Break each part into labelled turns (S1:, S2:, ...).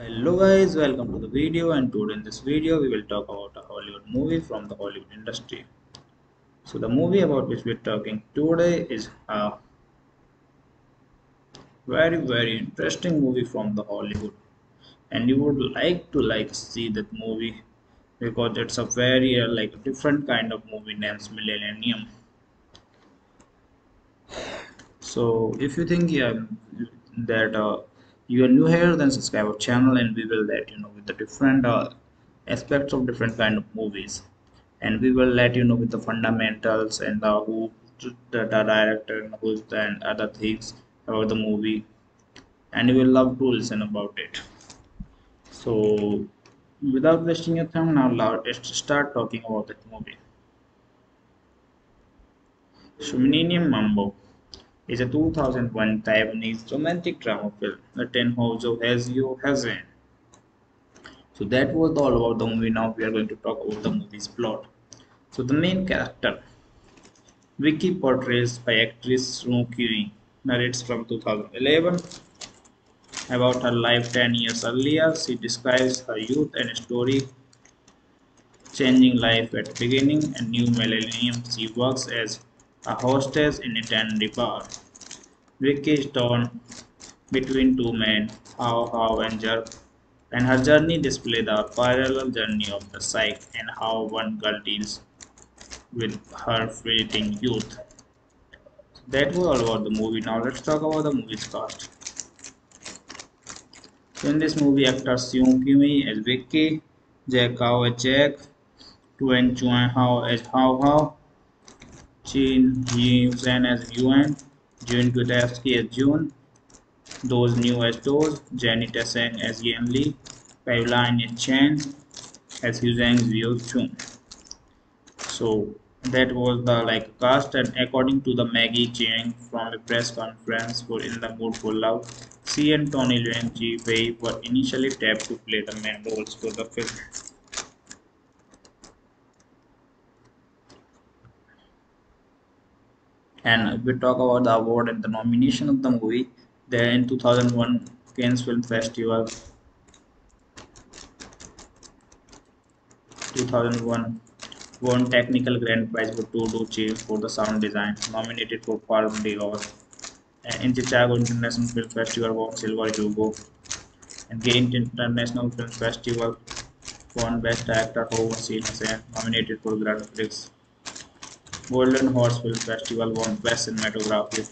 S1: Hello guys, welcome to the video and today in this video we will talk about a Hollywood movie from the Hollywood industry. So the movie about which we're talking today is a very very interesting movie from the Hollywood and you would like to like see that movie because it's a very uh, like different kind of movie named Millennium. So if you think yeah, that uh, you are new here then subscribe our channel and we will let you know with the different uh, aspects of different kind of movies. And we will let you know with the fundamentals and the who the, the director and who's the and other things about the movie. And you will love to listen about it. So without wasting your time now let's start talking about that movie. So Mambo is a 2001 Taiwanese romantic drama film written Hojo Hazio Hazen. So that was all about the movie. Now we are going to talk about the movie's plot. So the main character, Vicky portrays by actress Soo Kyung, narrates from 2011 about her life 10 years earlier. She describes her youth and story changing life at the beginning and new millennium. She works as a hostess in a dandy bar. Vicky is torn between two men, How How and Jerk, and her journey displays the parallel journey of the psyche and how one girl deals with her fleeting youth. That was all about the movie. Now let's talk about the movie's cast. In this movie, actors Seung Kimi as Vicky, Jack Kao as Jack, Tuen Chuan Hao as How How, Yi Hussein as Yuan, June Kutevsky as June, those new as those, Jenny Tassang as Yan Li, Pavline Chen as Hussein Zio Chun. So that was the like cast and according to the Maggie Cheung from a press conference for In the Mood for Love, she and Tony Leung Ji Wei were initially tapped to play the main roles for the film. And we talk about the award and the nomination of the movie there in 2001 Cannes Film Festival 2001 won technical grand prize for Todo Che for the sound design nominated for Palme d'Or and in Chicago International Film Festival won Silver Hugo. And Ghent International Film Festival won Best Actor Howard Hussein nominated for Grand Prix Golden Horse Film Festival won Best Cinematography,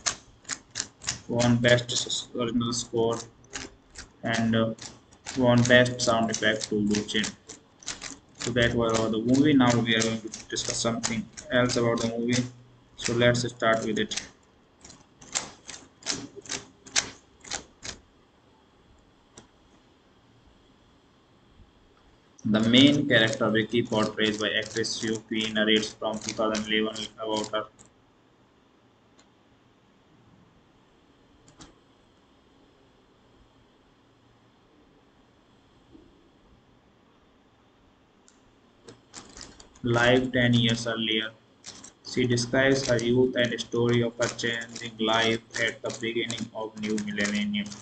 S1: won Best Original Score, and uh, won Best Sound Effect to Luchin. So that was all the movie. Now we are going to discuss something else about the movie. So let's start with it. The main character Vicky, portrayed by actress Kyung, narrates from 2011 about her life 10 years earlier. She describes her youth and story of her changing life at the beginning of new millennium.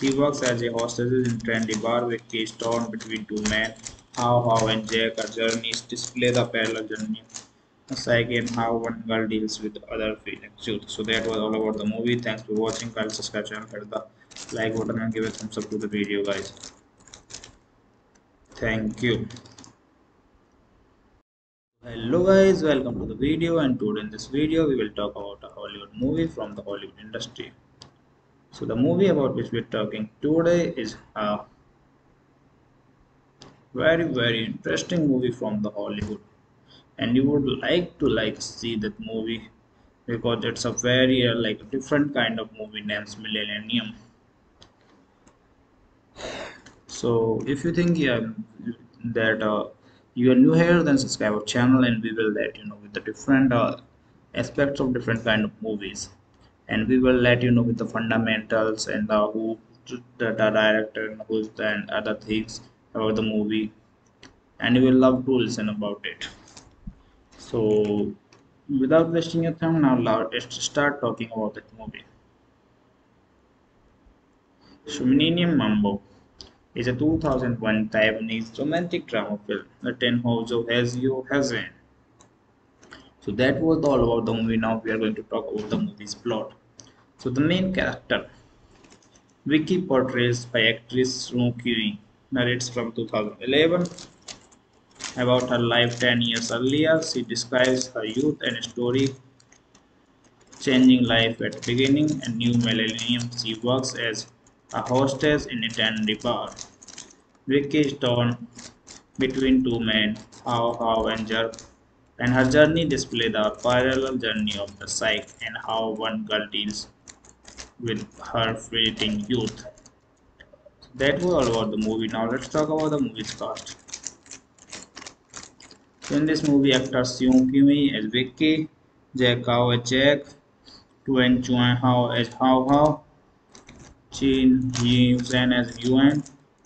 S1: She works as a hostess in trendy bar with keys torn between two men. How How and Jack are journeys display the parallel journey. Psyche and how one girl deals with other feelings. So that was all about the movie. Thanks for watching. Kindly subscribe channel, hit the like button and give a thumbs up to the video guys. Thank you. Hello guys, welcome to the video and today in this video we will talk about a Hollywood movie from the Hollywood industry. So the movie about which we're talking today is a very very interesting movie from the Hollywood and you would like to like see that movie because it's a very uh, like different kind of movie named Millennium. So if you think yeah, that uh, you are new here then subscribe our channel and we will let you know with the different uh, aspects of different kind of movies and we will let you know with the fundamentals and the who the, the director and who's the and other things about the movie and you will love to listen about it so without wasting your time now let's start talking about that movie Shumininium Mambo is a 2001 Taiwanese romantic drama film The written by Zhou Hazio Hazan. So that was all about the movie. Now we are going to talk about the movie's plot. So the main character, Vicky, portrays by actress Soo Kyung, narrates from 2011 about her life 10 years earlier. She describes her youth and story changing life at beginning and new millennium. She works as a hostess in a dandy bar. Vicky is torn between two men, How How and Jerk, and her journey displays the parallel journey of the psyche and how one girl deals with her fleeting youth. That was all about the movie. Now let's talk about the movie's cast. In this movie, actors Seung Kimi as Vicky, Jack Kao as Jack, Tuen Chuan Hao as Hao Hao, Chin Yi Hussein as Yuan,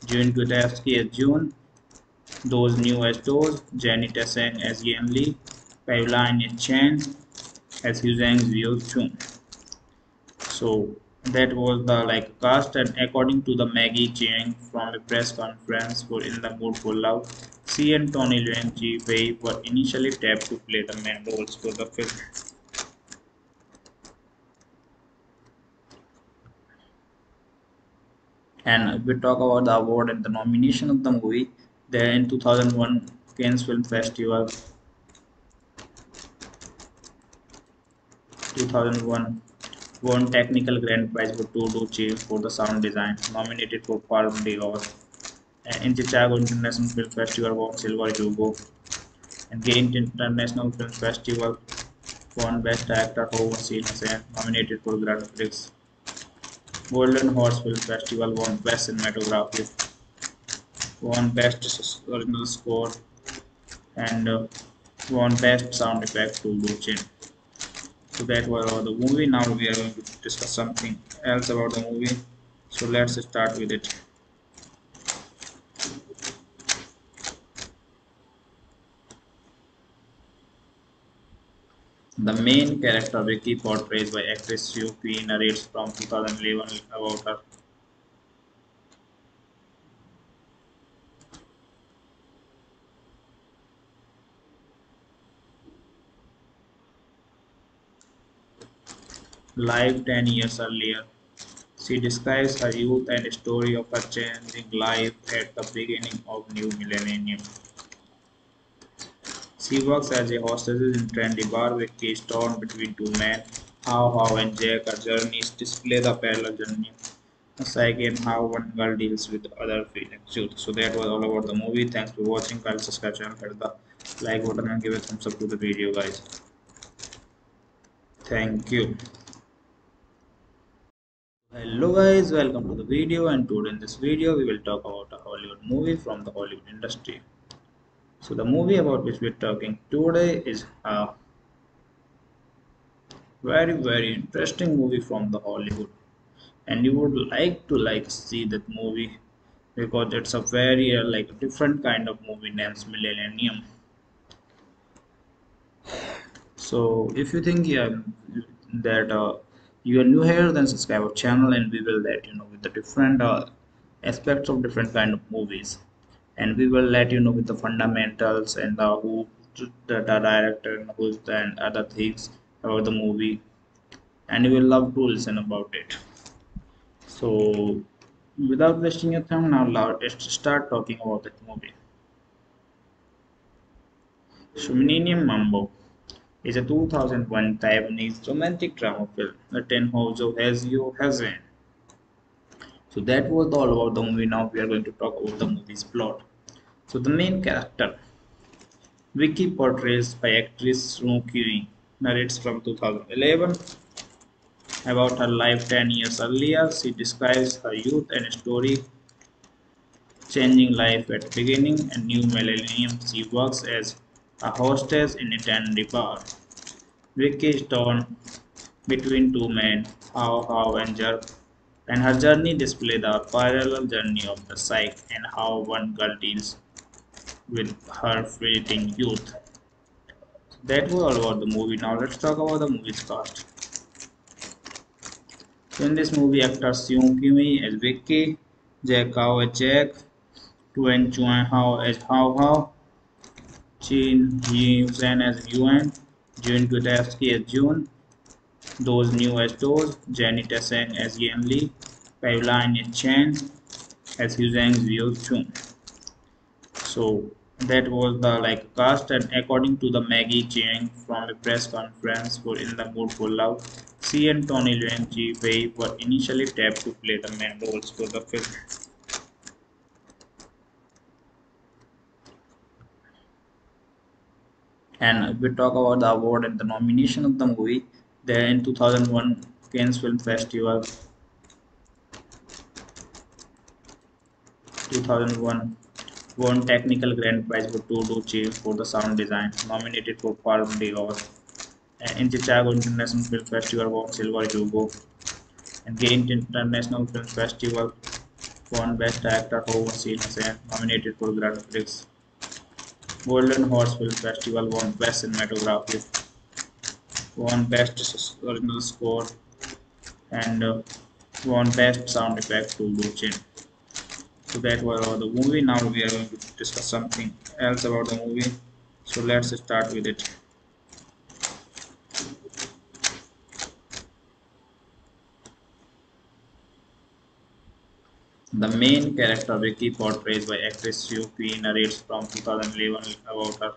S1: Jun Kutevsky as June, those new as those, Jenny Taseng as Yan Li, Pailine as Chen, as Huzang Zio Chung. So that was the like cast and according to the Maggie Cheung from a press conference for In the Mood for Love, she and Tony Leung Ji Wei were initially tapped to play the main roles for the film. and we talk about the award and the nomination of the movie there in 2001 Cannes Film Festival 2001 won technical grand prize for Tudu for the sound design nominated for Palme d'Or in Chicago International Film Festival won Silver Hugo and Ghent International Film Festival won Best Actor for Scene nominated for Grand Prix. Golden Horse Film Festival won Best Cinematography, won Best Original Score, and uh, won Best Sound Effect to Luchin. So that was about the movie. Now we are going to discuss something else about the movie. So let's start with it. The main character Vicky, portrayed by actress Soo Kwee, narrates from 2011 about her life 10 years earlier. She describes her youth and story of her changing life at the beginning of new millennium. She works as a hostess in trendy bar with keys torn between two men. How How and Jack are journeys display the parallel journey psyche and how one girl deals with other feelings. So that was all about the movie. Thanks for watching. Guys, subscribe channel, hit the like button and give a thumbs up to the video, guys. Thank you. Hello guys, welcome to the video and today in this video we will talk about a Hollywood movie from the Hollywood industry. So the movie about which we're talking today is a very very interesting movie from the Hollywood and you would like to like see that movie because it's a very uh, like different kind of movie named Millennium. So if you think yeah, that uh, you are new here then subscribe our channel and we will let you know with the different uh, aspects of different kind of movies. And we will let you know with the fundamentals and the who the, the director and who's the and other things about the movie. And you will love to listen about it. So without wasting your time now let's start talking about that movie. Shumininium Mambo is a 2001 Taiwanese romantic drama film written by Zhou Hazio Hazan so that was all about the movie. Now we are going to talk about the movie's plot. So the main character, Vicky, portrays by actress Soo Kyung, narrates from 2011 about her life 10 years earlier. She describes her youth and story changing life at beginning and new millennium. She works as a hostess in a dandy bar. Vicky is torn between two men, How How and Jerk, and her journey display the parallel journey of the psyche and how one girl deals with her fleeting youth. That was all about the movie. Now let's talk about the movie's cast. In this movie, actors Seung Kyumi as Vicky, Jack Kao as Jack, Tuen Chuan Hao as Hao Hao, Yi Hussein as Yuan, Jun Kutevsky as June, Those New as Those, Jenny Teseng as Yan Li, Pavline Chen as Hussein Zio Chun. So that was the like cast. And according to the Maggie Cheung from a press conference for In the Mood for Love, she and Tony Leung Ji Wei were initially tapped to play the main roles for the film. And we talk about the award and the nomination of the movie, there in 2001 Cannes Film Festival 2001 won technical grand prize for Todo Che for the sound design, nominated for Palme d'Or. And in Chicago International Film Festival won Silver Hugo. And Ghent International Film Festival won Best Actor for Wasil nominated for Grand Prix. Golden Horse Film Festival won Best Cinematography, won Best Original Score, and uh, won Best Sound Effect to Luchin. So that was about the movie. Now we are going to discuss something else about the movie. So let's start with it The main character Vicky, portrayed by actress Sue narrates from 2011 about her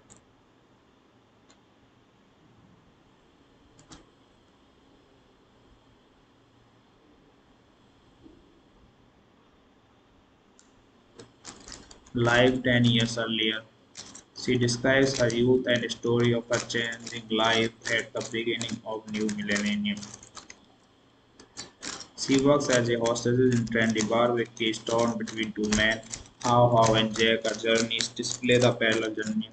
S1: life 10 years earlier. She describes her youth and story of her changing life at the beginning of new millennium. She works as a hostess in trendy bar with keys torn between two men. How How and Jack are journeys display the parallel journey.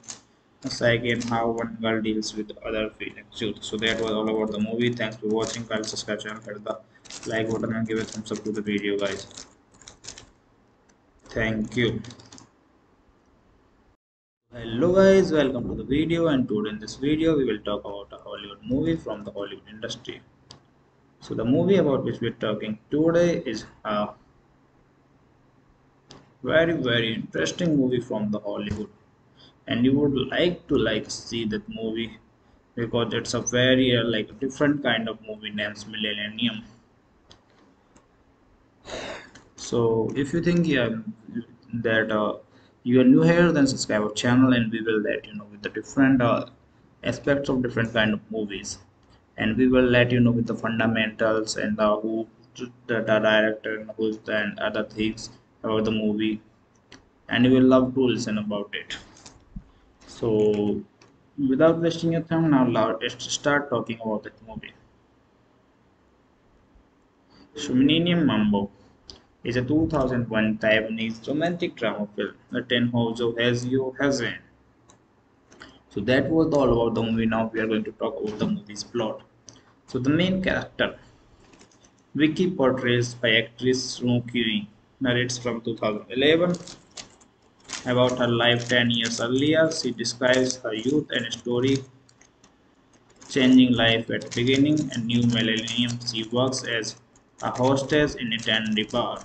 S1: Psyche and how one girl deals with other feelings. So that was all about the movie. Thanks for watching. Kindly subscribe channel, hit the like button and give a thumbs up to the video guys. Thank you hello guys welcome to the video and today in this video we will talk about a hollywood movie from the hollywood industry so the movie about which we're talking today is a very very interesting movie from the hollywood. And you would like to like see that movie because it's a very uh, like different kind of movie named millennium. So if you think yeah that uh, you are new here then subscribe our channel and we will let you know with the different uh, aspects of different kind of movies and we will let you know with the fundamentals and the who the, the director and who's the and other things about the movie. And you will love to listen about it. So without wasting your time now let's start talking about that movie. So Mambo is a 2001 Taiwanese romantic drama film, The Ten Household Has You Hazen. So that was all about the movie. Now we are going to talk about the movie's plot. So the main character, Vicky portrays by actress Soo Kyung, narrates from 2011 about her life 10 years earlier. She describes her youth and story changing life at beginning and new millennium. She works as a hostess in a dandy bar.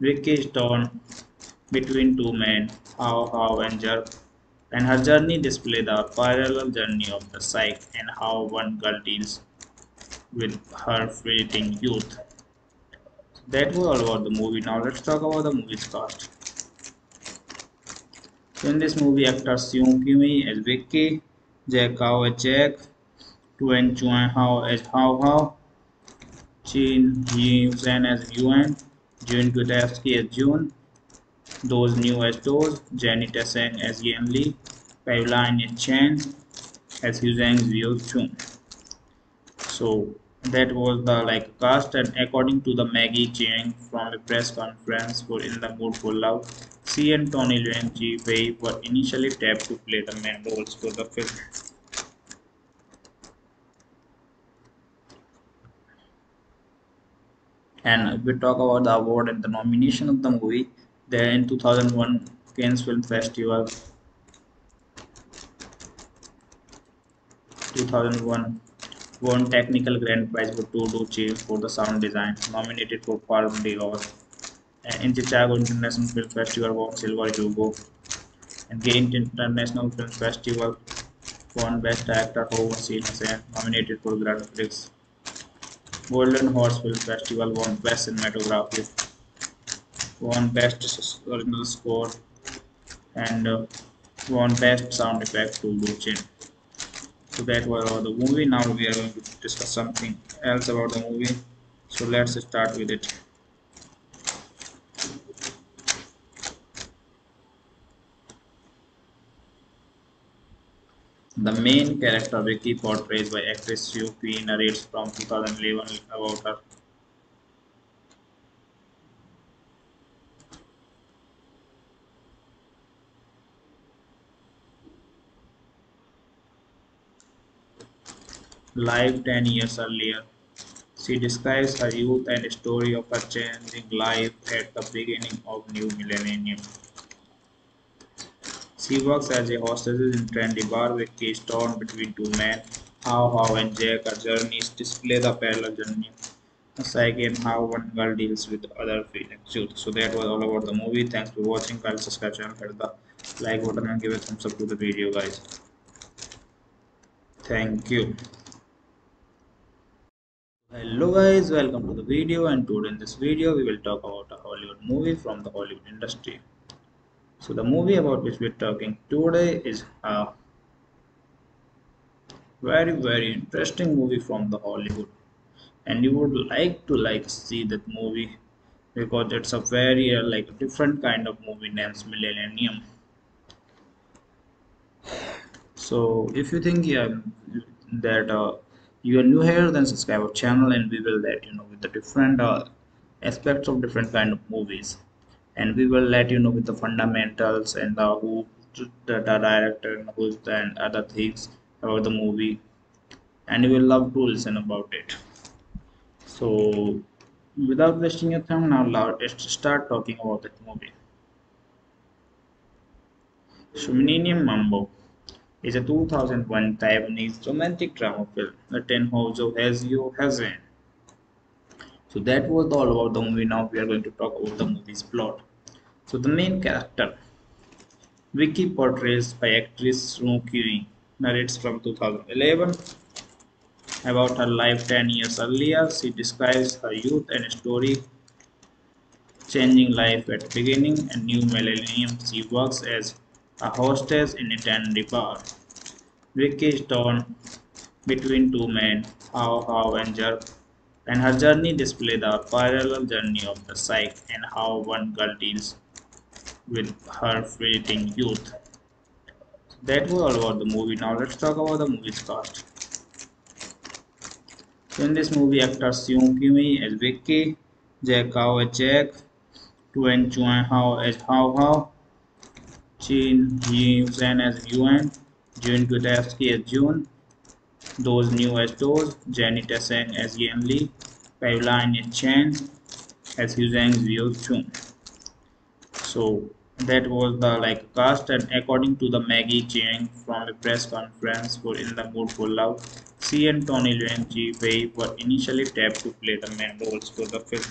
S1: Vicky is torn between two men, How How and Jerk, and her journey displays the parallel journey of the psyche and how one girl deals with her fleeting youth. That was all about the movie. Now let's talk about the movie's cast. In this movie, actors Seung Kyumi as Vicky, Jack Kao as Jack, Tuen Chuan Hao as Hao Hao, Chin Yi Hussein as Yuan, June Kutevsky as June, Those New as Those, Jenny Teseng as Yan Li, Pavline Chen as Hussein Zio Chun. So that was the like cast. And according to the Maggie Cheung from a press conference for In the Mood for Love, she and Tony Leung Ji Wei were initially tapped to play the main roles for the film. and we talk about the award and the nomination of the movie there in 2001 Cannes Film Festival 2001 Won technical grand prize for Todo Che for the sound design. Nominated for Palme d'Or. And in Chicago International Film Festival won Silver Hugo. And gained International Film Festival won Best Actor for Wasil Hussain. Nominated for Grand Prix. Golden Horse Film Festival won Best Cinematography. Won Best Original Score. And uh, won Best Sound Effect to Luchin so that was about the movie. Now we are going to discuss something else about the movie. So let's start with it. The main character Vicky portrayed by actress Sue P narrates from 2011 about her life 10 years earlier. She describes her youth and story of her changing life at the beginning of new millennium. She works as a hostess in trendy bar with keys torn between two men. How How and Jack are journeys display the parallel journey. Psyche and how one girl deals with other feelings. So that was all about the movie. Thanks for watching. Kindly subscribe channel, hit the like button and give a thumbs up to the video guys. Thank you hello guys welcome to the video and today in this video we will talk about a hollywood movie from the hollywood industry. So the movie about which we're talking today is a very very interesting movie from the hollywood. And you would like to like see that movie because it's a very uh, like a different kind of movie named millennium. So if you think yeah that uh, you are new here then subscribe our channel and we will let you know with the different uh, aspects of different kind of movies. And we will let you know with the fundamentals and the who the, the director and who's the and other things about the movie. And you will love to listen about it. So without wasting your time now let's start talking about that movie. Shumininium Mambo is a 2001 Taiwanese romantic drama film written Hojo Hazio Hazan. So that was all about the movie. Now we are going to talk about the movie's plot. So the main character, Vicky portrays by actress Kyung, narrates from 2011 about her life 10 years earlier. She describes her youth and story changing life at beginning and new millennium. She works as a hostess in a dandy bar. Vicky is torn between two men, How How and Jerk, and her journey displays the parallel journey of the psyche and how one girl deals with her fleeting youth. That was all about the movie. Now let's talk about the movie's cast. In this movie, actors Seung Kimi as Vicky, Jack Kao as Jack, Tuen Chuan Hao as How How, Chin Hussein as Yuan, June Gutevsky as June, those new as those, Jenny Tesang as Yan Li, Caroline Chen as Huzang Zio Chung. So that was the like cast and according to the Maggie Cheung from a press conference for In the Mood for Love, she and Tony Leung Ji Wei were initially tapped to play the main roles for the film.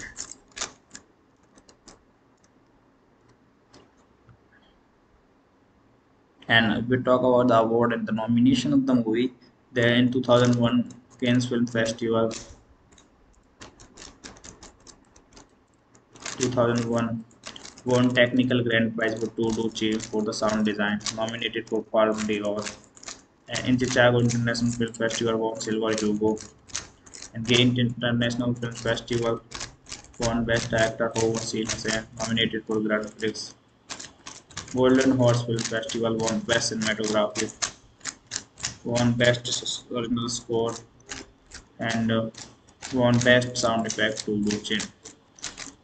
S1: And we talk about the award and the nomination of the movie there in 2001 Cannes Film Festival 2001 won technical grand prize for Todo Che for the sound design nominated for Palme d'Or. And in Chicago International Film Festival won Silver Hugo and Ghent International Film Festival won Best Actor for Wasil Hussain nominated for Grand Prix Golden Horse Film Festival won Best Cinematography, won Best Original Score, and uh, won Best Sound Effect to Luchin.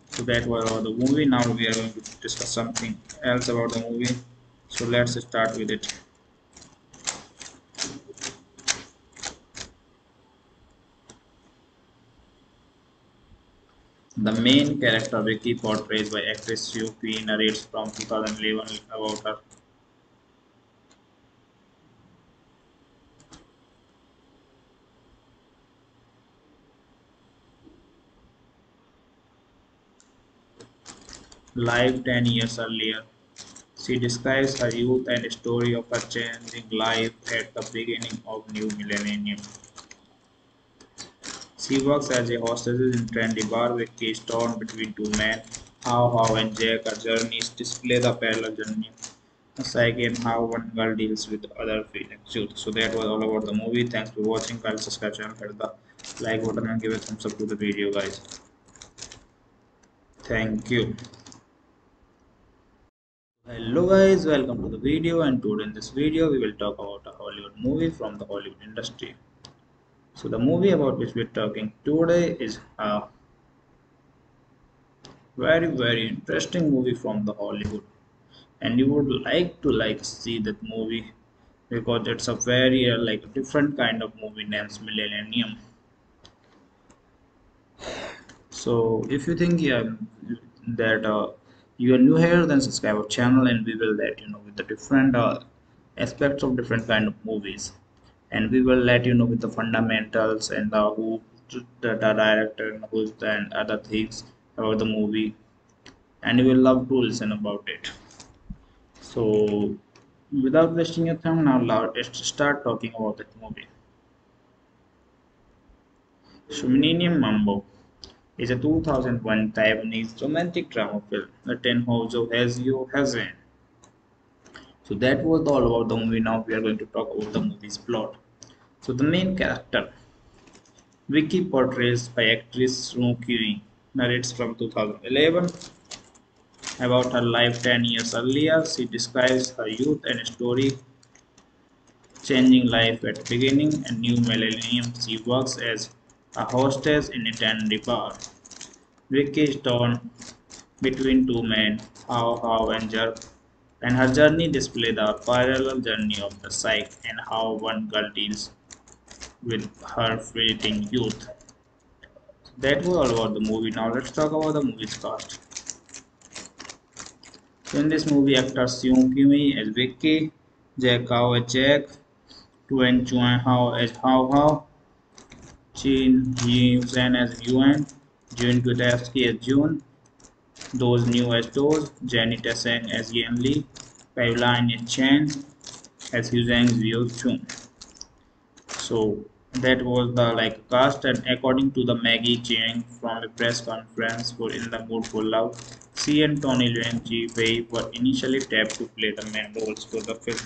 S1: So that was all the movie. Now we are going to discuss something else about the movie. So let's start with it. The main character Vicky, portrayed by actress Yuqi, narrates from 2011 about her life 10 years earlier. She describes her youth and story of her changing life at the beginning of new millennium. She works as a hostess in trendy bar with keys torn between two men. How How and Jack are journeys display the parallel journey psyche and how one girl deals with other feelings. So that was all about the movie. Thanks for watching. Guys, subscribe channel, hit the like button and give a thumbs up to the video, guys. Thank you. Hello guys, welcome to the video and today in this video we will talk about a Hollywood movie from the Hollywood industry. So the movie about which we're talking today is a very very interesting movie from the Hollywood and you would like to like see that movie because it's a very uh, like different kind of movie named Millennium. So if you think yeah, that uh, you are new here then subscribe our channel and we will let you know with the different uh, aspects of different kind of movies and we will let you know with the fundamentals and the who the, the director and who's the and other things about the movie and you will love to listen about it so without wasting your time now let's start talking about that movie so Millennium Mambo is a 2001 Taiwanese romantic drama film written Hojo Hazio Hazen. So that was all about the movie. Now we are going to talk about the movie's plot. So the main character, Vicky portrays by actress Soo Kyung, narrates from 2011 about her life 10 years earlier. She describes her youth and story changing life at beginning and new millennium. She works as a hostess in a dandy bar. Vicky is torn between two men, How How and Jerk, and her journey displays the parallel journey of the psyche and how one girl deals with her fleeting youth. That was all about the movie. Now let's talk about the movie's cast. In this movie, actors Seung Kimi as Vicky, Jack Kao as Jack, Tuen Chuan Hao as Hao Hao, Chin Yi Hussein as Yuan, Jun Kutevsky as June, those new as those, Jenny Teseng as Yan Li, Caroline Chen as Huzang Zio Chung. So that was the like cast and according to the Maggie Cheung from a press conference for In the Mood for Love, she and Tony Leung Ji Wei were initially tapped to play the main roles for the film.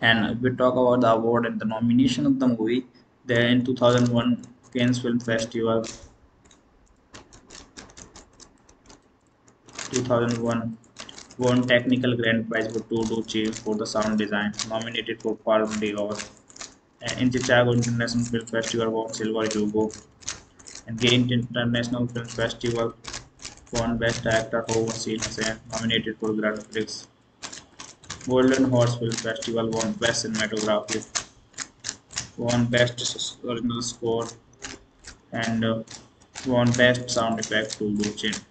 S1: And we talk about the award and the nomination of the movie. There in 2001 Cannes Film Festival 2001 won Technical Grand Prize for Tudu for the sound design, nominated for Palme d'Or. In Chicago International Film Festival won Silver Hugo. And Ghent International Film Festival won Best Actor for Hussain, nominated for Grand Prix. Golden Horse Film Festival won Best Cinematography, won Best Original Score, and uh, won Best Sound Effect to Luchin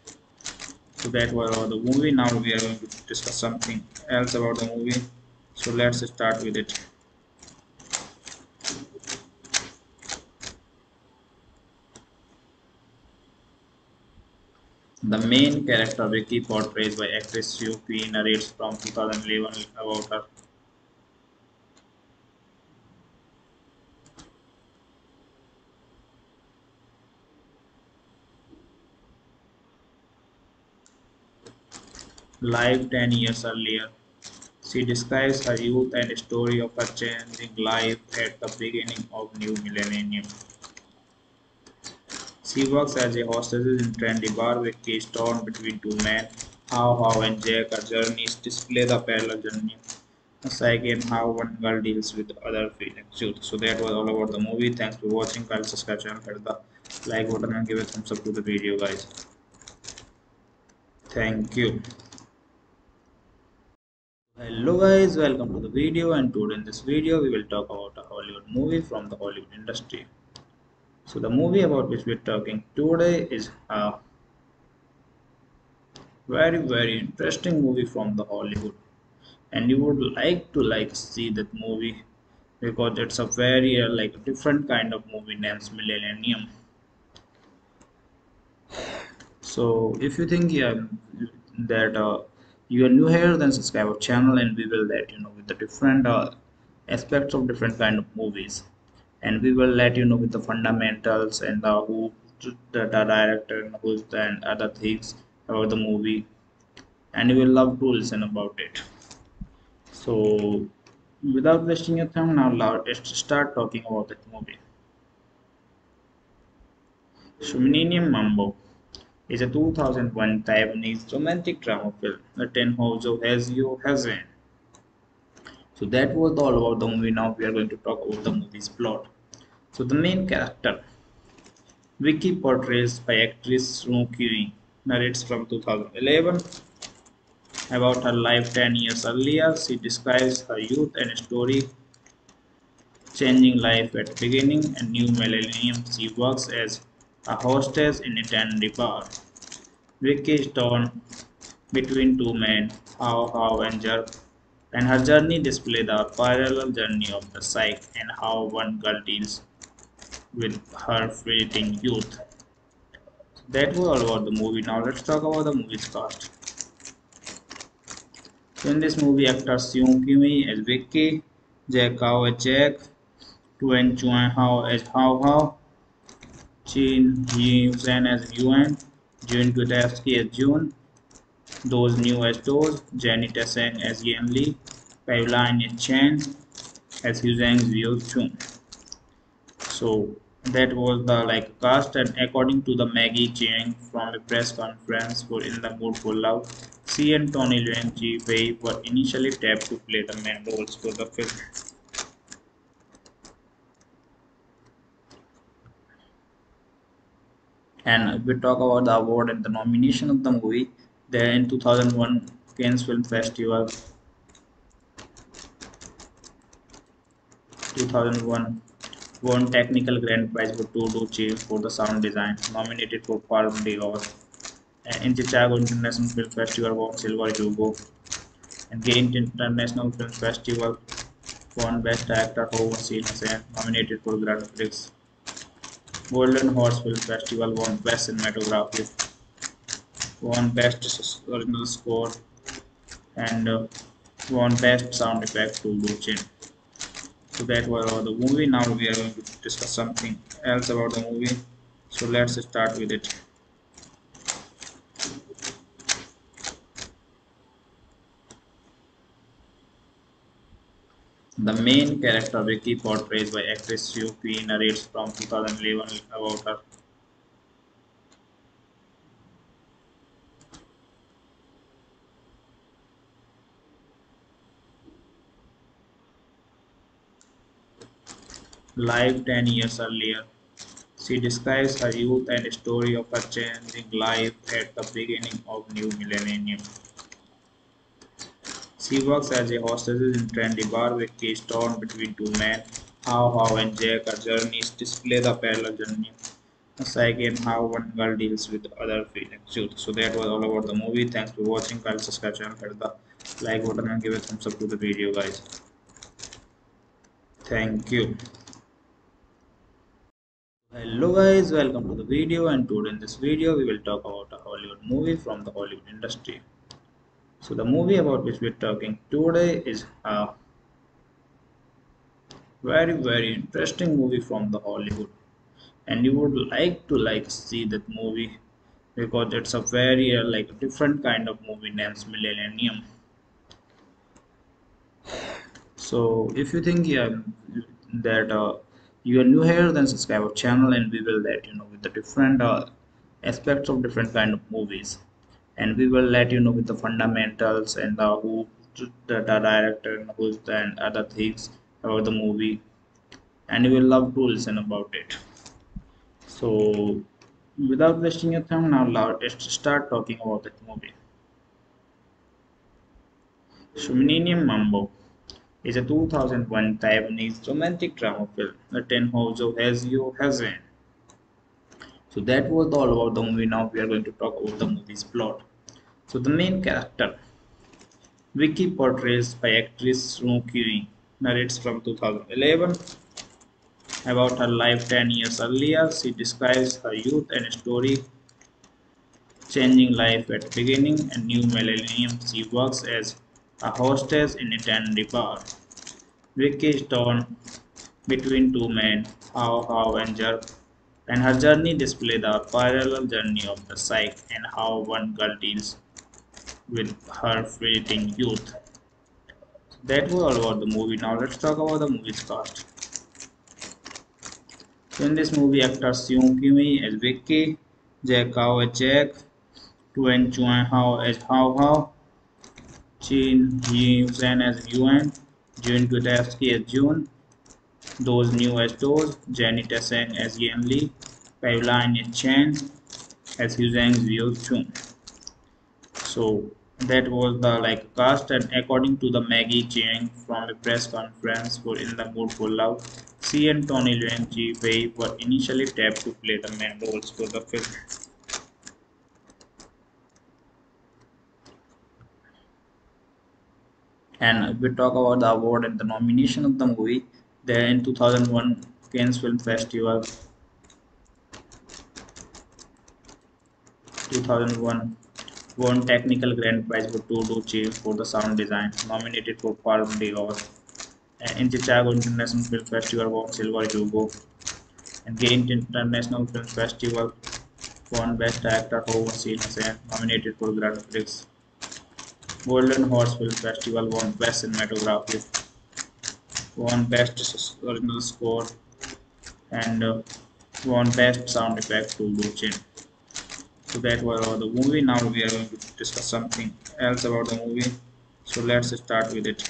S1: so that was about the movie. Now we are going to discuss something else about the movie. So let's start with it. The main character of Vicky portrayed by actress Soo Kwee narrates from 2011 about her life 10 years earlier. She describes her youth and story of her changing life at the beginning of new millennium. She works as a hostess in trendy bar with keys torn between two men. How How and Jack are journeys display the parallel journey psyche and how one girl deals with other feelings. So that was all about the movie. Thanks for watching. Guys, subscribe channel, hit the like button and give a thumbs up to the video, guys. Thank you hello guys welcome to the video and today in this video we will talk about a hollywood movie from the hollywood industry so the movie about which we're talking today is a very very interesting movie from the hollywood and you would like to like see that movie because it's a very uh, like different kind of movie named Millennium. So if you think yeah, that uh, you are new here, then subscribe our channel and we will let you know with the different uh, aspects of different kind of movies. And we will let you know with the fundamentals and the who the, the director and who's the and other things about the movie. And you will love to listen about it. So without wasting your time now let's start talking about that movie. So Mambo is a 2001 Taiwanese romantic drama film written Hojo Hazio Hazen. So that was all about the movie. Now we are going to talk about the movie's plot. So the main character, Vicky portrays by actress Kyung, narrates from 2011 about her life 10 years earlier. She describes her youth and story changing life at the beginning and new millennium. She works as a hostess in a dandy bar. Vicky is torn between two men, How How and Jerk, and her journey displays the parallel journey of the psyche and how one girl deals with her fleeting youth. That was all about the movie. Now let's talk about the movie's cast. In this movie, actors Seung Kimi as Vicky, Jack Kao as Jack, Tuen Chuan Hao as Hao Hao, Chin Zen as Yuan, June Kutevsky as June, those new as those, Jenny Teseng as Yan Li, Pavline as Chen, as Huzang Zio Chun. So that was the like cast and according to the Maggie Cheung from a press conference for In the Mood for Love, she and Tony Leung Ji Wei were initially tapped to play the main roles for the film. And we talk about the award and the nomination of the movie there in 2001 Cannes Film Festival 2001 won technical grand prize for Todo Che for the sound design nominated for Palme d'Or and in Chicago International Film Festival won Silver Hugo. And Ghent International Film Festival won Best Actor Howard Hussein nominated for Grand Prix Golden Horse Film Festival won Best Cinematography, won Best Original Score, and uh, won Best Sound Effect to Luchin. So that was all the movie. Now we are going to discuss something else about the movie. So let's start with it. The main character Vicky, portrayed by actress Kyung, narrates from 2011 about her life 10 years earlier. She describes her youth and story of her changing life at the beginning of new millennium. She works as a hostess in trendy bar with keys torn between two men. How How and Jack are journeys display the parallel journey. Psyche and how one girl deals with other feelings. So that was all about the movie. Thanks for watching. Kindly subscribe channel, hit the like button and give a thumbs up to the video guys. Thank you. Hello guys, welcome to the video and today in this video we will talk about a Hollywood movie from the Hollywood industry. So the movie about which we're talking today is a very very interesting movie from the Hollywood and you would like to like see that movie because it's a very uh, like a different kind of movie named Millennium. So if you think yeah, that uh, you are new here then subscribe our channel and we will let you know with the different uh, aspects of different kind of movies and we will let you know with the fundamentals and the who the, the director and who's the and other things about the movie and you will love to listen about it so without wasting your time now let's start talking about that movie Shumininium Mambo is a 2001 Taiwanese romantic drama film written Hojo Hazio Hazen. So that was all about the movie. Now we are going to talk about the movie's plot. So the main character, Vicky portrays by actress Soo Kyung, narrates from 2011 about her life 10 years earlier. She describes her youth and story changing life at beginning and new millennium. She works as a hostess in a dandy bar. Vicky is torn between two men, How How and Jerk, and her journey displays the parallel journey of the psyche and how one girl deals with her fleeting youth. That was all about the movie. Now let's talk about the movie's cast. In this movie, actors Seung Kimi as Vicky, Jack Kao as Jack, Tuan Chun-hao as Hao Hao, Chin Yi Hussein as Yuan, Jun Kutevsky as June, those new as those, Jenny Taseng as Yan Li, Pavline Chen as Huzang Zio Chung. So that was the like cast and according to the Maggie Cheung from a press conference for In the Mood for Love, she and Tony Leung Ji Wei were initially tapped to play the main roles for the film. And we talk about the award and the nomination of the movie, there in 2001 Cannes Film Festival 2001 won technical grand prize for Tu Duu-chih for the sound design, nominated for Palme d'Or. And in Chicago International Film Festival won Silver Hugo. And Ghent International Film Festival won Best Actor for Wasim Hussain, nominated for Grand Prix. Golden Horse Film Festival won Best Cinematography, won Best Original Score, and uh, won Best Sound Effect to Luchin so that was about the movie. Now we are going to discuss something else about the movie. So let's start with it.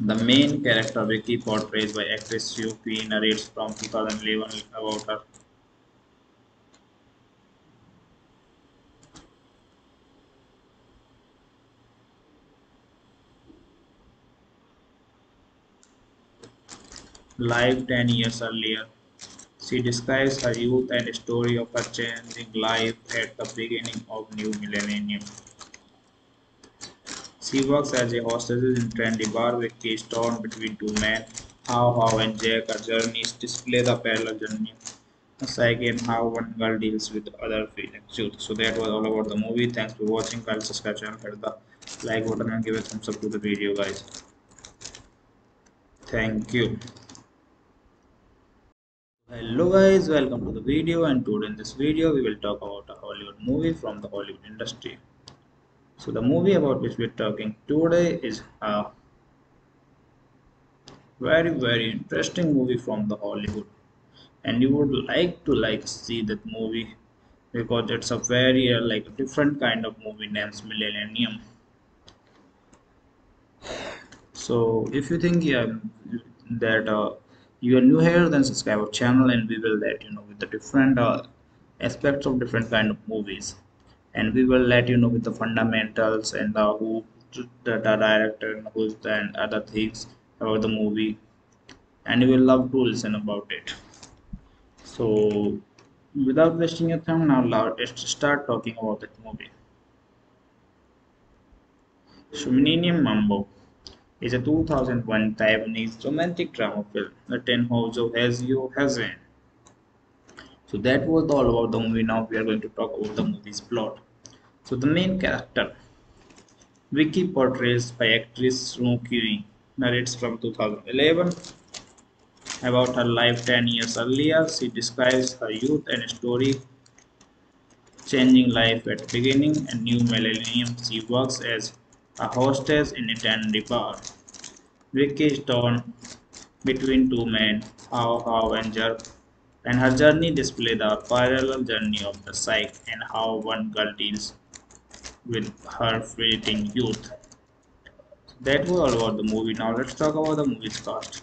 S1: The main character of Vicky portrayed by actress Sue P narrates from 2011 about her life 10 years earlier. She describes her youth and story of her changing life at the beginning of new millennium. She works as a hostess in trendy bar with keys torn between two men. How How and Jack are journeys display the parallel journey. Psyche and how one girl deals with other feelings. So that was all about the movie. Thanks for watching. Guys, subscribe channel, hit the like button and give a thumbs up to the video guys. Thank you hello guys welcome to the video and today in this video we will talk about a hollywood movie from the hollywood industry. So the movie about which we're talking today is a very very interesting movie from the hollywood. And you would like to like see that movie because it's a very uh, like different kind of movie named millennium. So if you think yeah that uh, you are new here then subscribe our channel and we will let you know with the different uh, aspects of different kind of movies. And we will let you know with the fundamentals and the who the, the director and who's the, and other things about the movie. And you will love to listen about it. So without wasting your time now let's start talking about that movie. Shumininium Mambo is a 2001 Taiwanese romantic drama film written Hou Hsiao-hsien. So that was all about the movie. Now we are going to talk about the movie's plot. So the main character, Vicky portrays by actress Soo Kyung, narrates from 2011 about her life 10 years earlier. She describes her youth and story changing life at beginning and new millennium. She works as a hostess in a dandy bar. Vicky is torn between two men, How How and Jerk, and her journey display the parallel journey of the psyche and how one girl deals with her fleeting youth. That was all about the movie. Now let's talk about the movie's cast.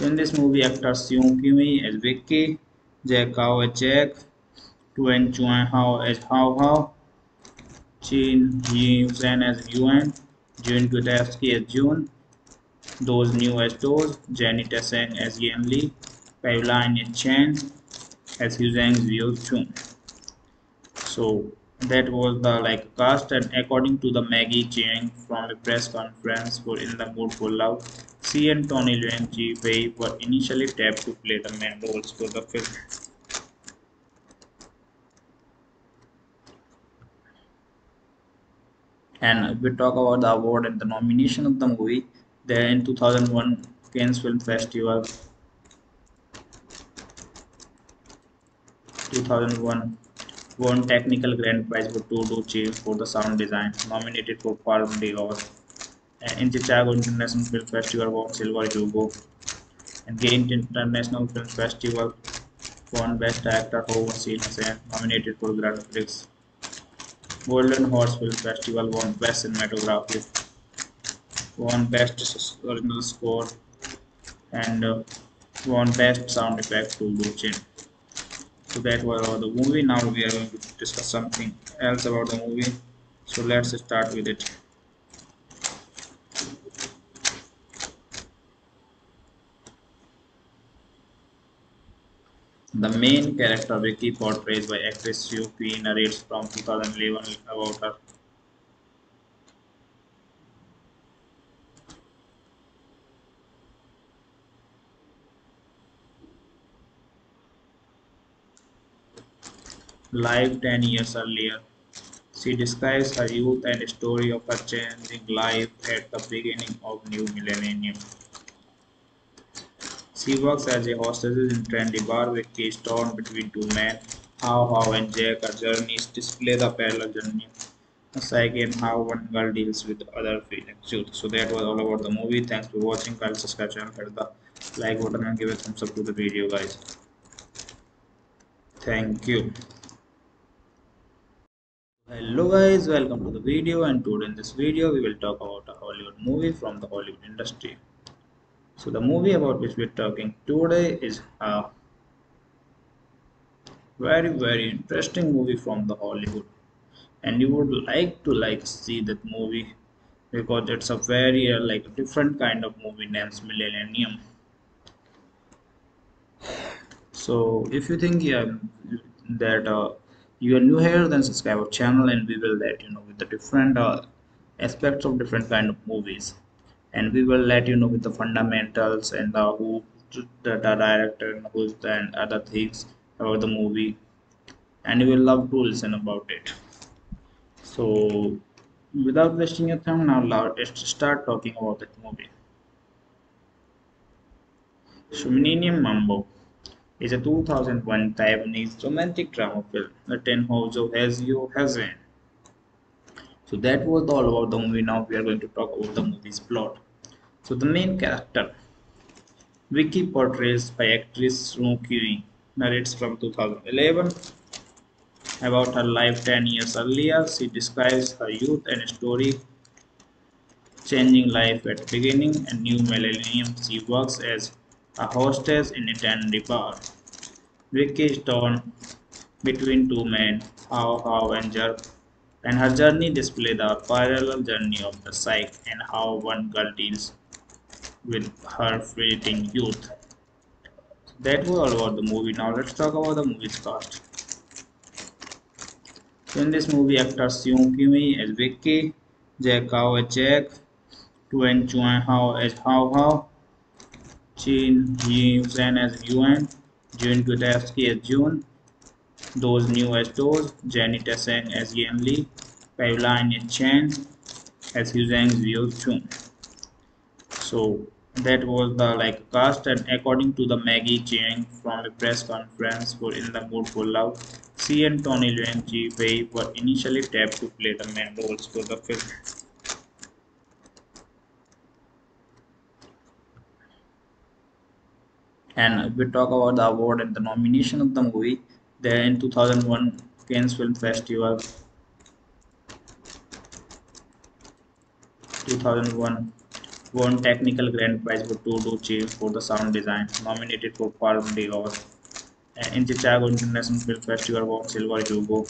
S1: In this movie, actors Seung Kimi as Vicky, Jack Kao as Jack, Tuan Chun-hao as Hao Hao, Chin Hussein as Yuan, Jun Kutevsky as June, those new as those, Jenny Taseng as Yan Li, Pavline as Chen, as Hu Zhang's View Chung. So that was the like cast and according to the Maggie Cheung from a press conference for In the Mood for Love, she and Tony Leung Ji Wei were initially tapped to play the main roles for the film. And we talk about the award and the nomination of the movie. There in 2001 Cannes Film Festival 2001 won technical grand prize for Tu Duu-chih for the sound design, nominated for Palme d'Or. In Chicago International Film Festival won Silver Hugo. And Ghent International Film Festival won Best Actor for Hussain, nominated for Grand Prix. Golden Horse Film Festival won Best Cinematography, won Best Original Score, and uh, won Best Sound Effect to Luchin so that was about the movie. Now we are going to discuss something else about the movie. So let's start with it the main character Vicky portrayed by actress Sue narrates from 2011 about her life 10 years earlier. She describes her youth and story of her changing life at the beginning of new millennium. She works as a hostess in trendy bar with keys torn between two men. How How and Jack are journeys display the parallel journey psyche and how one girl deals with other feelings. So that was all about the movie. Thanks for watching. Guys, subscribe channel, hit the like button and give a thumbs up to the video guys. Thank you hello guys welcome to the video and today in this video we will talk about a hollywood movie from the hollywood industry so the movie about which we're talking today is a very very interesting movie from the hollywood. And you would like to like see that movie because it's a very uh, like different kind of movie named millennium. So if you think yeah that uh, you are new here then subscribe our channel and we will let you know with the different uh, aspects of different kind of movies and we will let you know with the fundamentals and the who the, the director and who's the and other things about the movie. And you will love to listen about it. So without wasting your time now let's start talking about that movie. So Mambo is a 2001 Taiwanese romantic drama film. The written Hou Hsiao-hsien. So that was all about the movie. Now we are going to talk about the movie's plot. So the main character, Vicky portrays by actress Soo Kui, narrates from 2011 about her life 10 years earlier. She describes her youth and story changing life at beginning and new millennium. She works as a hostess in a trendy bar. Vicky is torn between two men, How How and Jerk, and her journey displays the parallel journey of the psyche and how one girl deals with her fleeting youth. That was all about the movie. Now let's talk about the movie's cast. In this movie, actors Seung Kimi as Vicky, Jack Kao as Jack, Tuan Chun-hao as How How, Chin Yi Zen as Yuan, June Gutevsky as June, those new as those, Jenny Tassang as Yan Li, Pavline Chen as Hu Zhang's Liu Chung. So that was the like cast and according to the Maggie Cheung from a press conference for In the Mood for Love, she and Tony Leung Ji Wei were initially tapped to play the main roles for the film. and we talk about the award and the nomination of the movie there in 2001 Cannes Film Festival 2001 won technical grand prize for Tuduchi for the sound design nominated for Palme d'Or and in Chicago International Film Festival won Silver Hugo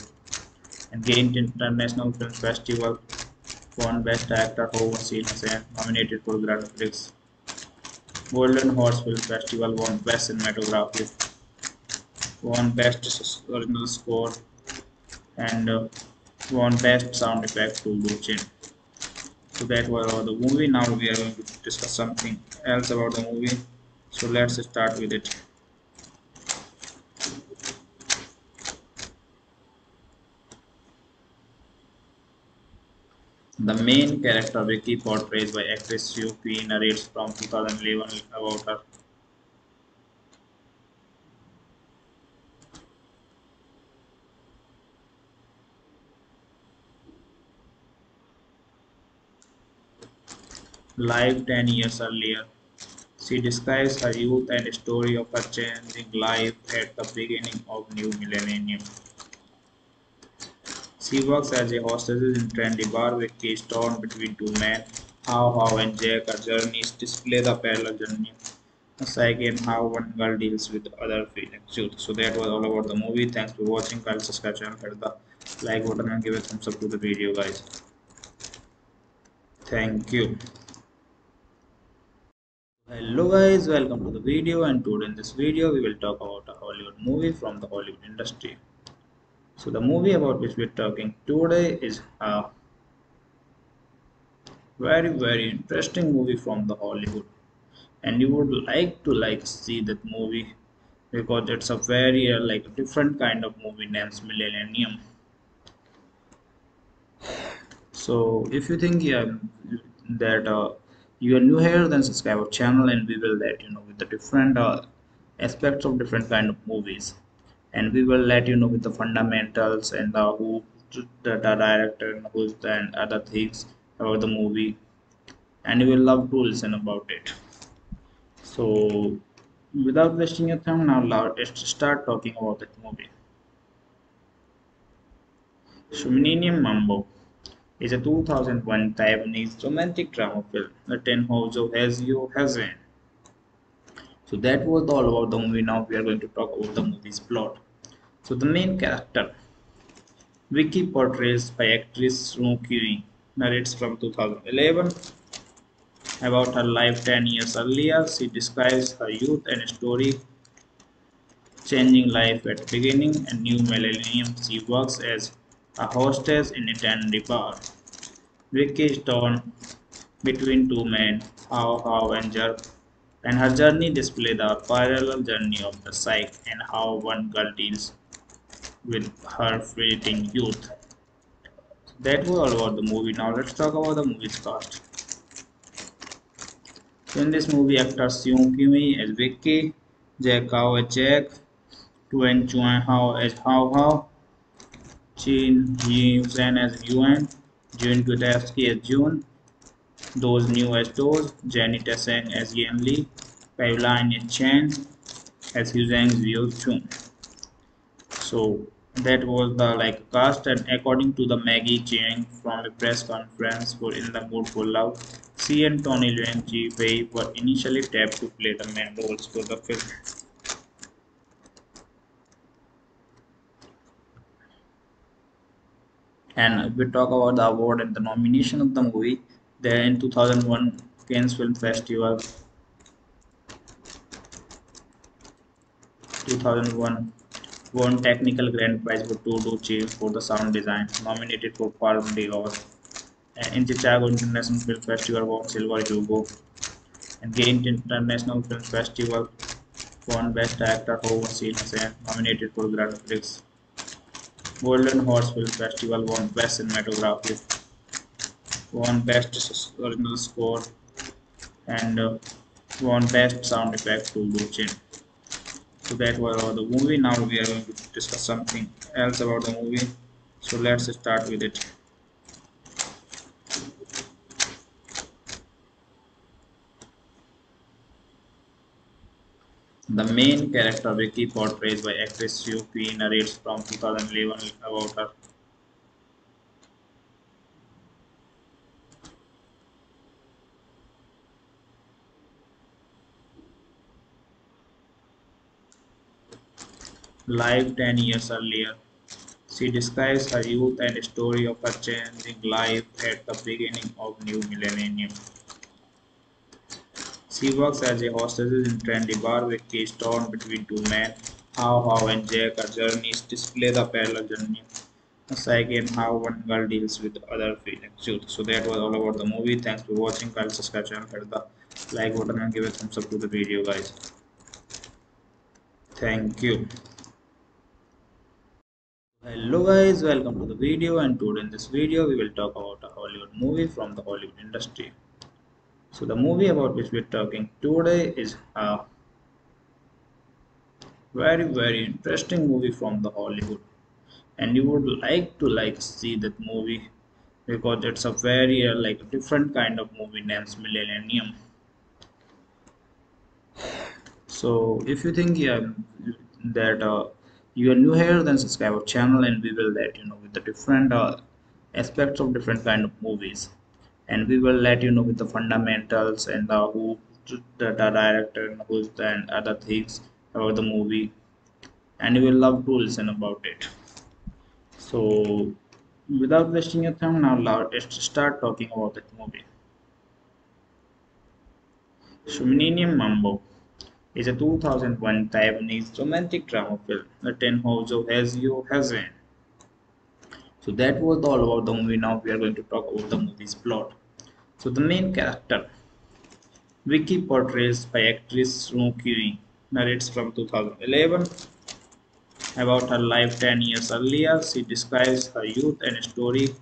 S1: and gained International Film Festival won Best Actor for Wasil Hussain nominated for Grand Prix Golden Horse Film Festival won Best Cinematography, won Best Original Score, and uh, won Best Sound Effect to Luchin. So that was about the movie. Now we are going to discuss something else about the movie. So let's start with it. The main character Vicky, portrayed by actress Sue narrates from 2011 about her life 10 years earlier. She describes her youth and story of her changing life at the beginning of new millennium. She works as a hostess in trendy bar with keys torn between two men. How How and Jack are journeys display the parallel journey. Psyche and how one girl deals with other feelings. So that was all about the movie. Thanks for watching. Kindly subscribe channel, hit the like button and give a thumbs up to the video guys. Thank you hello guys welcome to the video and today in this video we will talk about a hollywood movie from the hollywood industry. So the movie about which we're talking today is a very very interesting movie from the hollywood. And you would like to like see that movie because it's a very uh, like different kind of movie named millennium. So if you think yeah that uh, you are new here then subscribe our channel and we will let you know with the different uh, aspects of different kind of movies. And we will let you know with the fundamentals and the who the, the director and who's the and other things about the movie. And you will love to listen about it. So without wasting your time now let's start talking about that movie. So Mambo is a 2001 Taiwanese romantic drama film, The Ten Houses Has You Hazen. So that was all about the movie. Now we are going to talk about the movie's plot. So the main character, Vicky portrays by actress Soo Kyung, narrates from 2011 about her life 10 years earlier. She describes her youth and story changing life at beginning and new millennium. She works as a hostess in a trendy bar. Vicky is torn between two men, How How and Jerk, and her journey displays the parallel journey of the psyche and how one girl deals with her fleeting youth. That was all about the movie. Now let's talk about the movie's cast. In this movie, actors Seung Kimi as Vicky, Jack Kao as Jack, Tuan Chun-hao as How How, Chin Zen as Yuan, June Gutevsky as June, those new as those, Jenny Tesang as Yan Li, Pavline Chen as Huzang Zio Chun. So that was the like cast and according to the Maggie Cheung from a press conference for In the Mood for Love, she and Tony Leung Ji Wei were initially tapped to play the main roles for the film. And we talk about the award and the nomination of the movie there in 2001 Cannes Film Festival 2001 won technical grand prize for Tu Duu-chih for the sound design nominated for Palme d'Or and in Chicago International Film Festival won Silver Hugo. And Ghent International Film Festival won Best Actor Howard Hussein nominated for Grand Prix Golden Horse Film Festival won Best Cinematography, won Best Original Score, and uh, won Best Sound Effect to Luchin. So that was about the movie. Now we are going to discuss something else about the movie. So let's start with it. The main character Vicky, portrayed by actress Sue narrates from 2011 about her life 10 years earlier. She describes her youth and story of her changing life at the beginning of new millennium. She works as a hostess in trendy bar with keys torn between two men. how how and Jack are journeys display the parallel journey. Psyche and how one girl deals with other feelings. So that was all about the movie. Thanks for watching. Kindly subscribe channel hit the like button and give a thumbs up to the video guys. Thank you. Hello guys. Welcome to the video. And today in this video we will talk about a hollywood movie from the hollywood industry so the movie about which we're talking today is a very very interesting movie from the hollywood. And you would like to like see that movie because it's a very uh, like different kind of movie named millennium. So if you think yeah that uh, you are new here then subscribe our channel and we will let you know with the different uh, aspects of different kind of movies and we will let you know with the fundamentals and the who the, the director and who's the and other things about the movie and you will love to listen about it so without wasting your time now let's start talking about that movie so Mambo is a 2001 Taiwanese romantic drama film written Hou Hsiao-hsien. So that was all about the movie. Now we are going to talk about the movie's plot. So the main character, Vicky portrays by actress Soo Kyung, narrates from 2011 about her life 10 years earlier. She describes her youth and story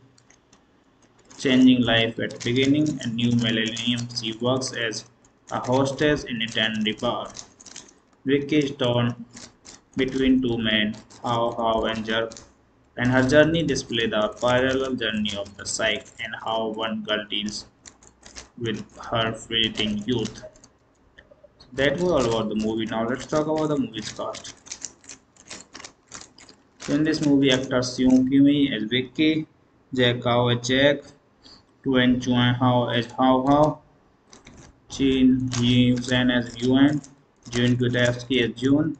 S1: changing life at beginning and new millennium. She works as a hostess in a dandy bar. Vicky is torn between two men, How How and Jerk, and her journey displays the parallel journey of the psyche and how one girl deals with her fleeting youth. That was all about the movie. Now let's talk about the movie's cast. In this movie, actors Seung Kimi as Vicky, Jack Kao as Jack, Tuan Chun-hao as Hao Hao, Chin Yuan as Yuan, June Kutevsky as June,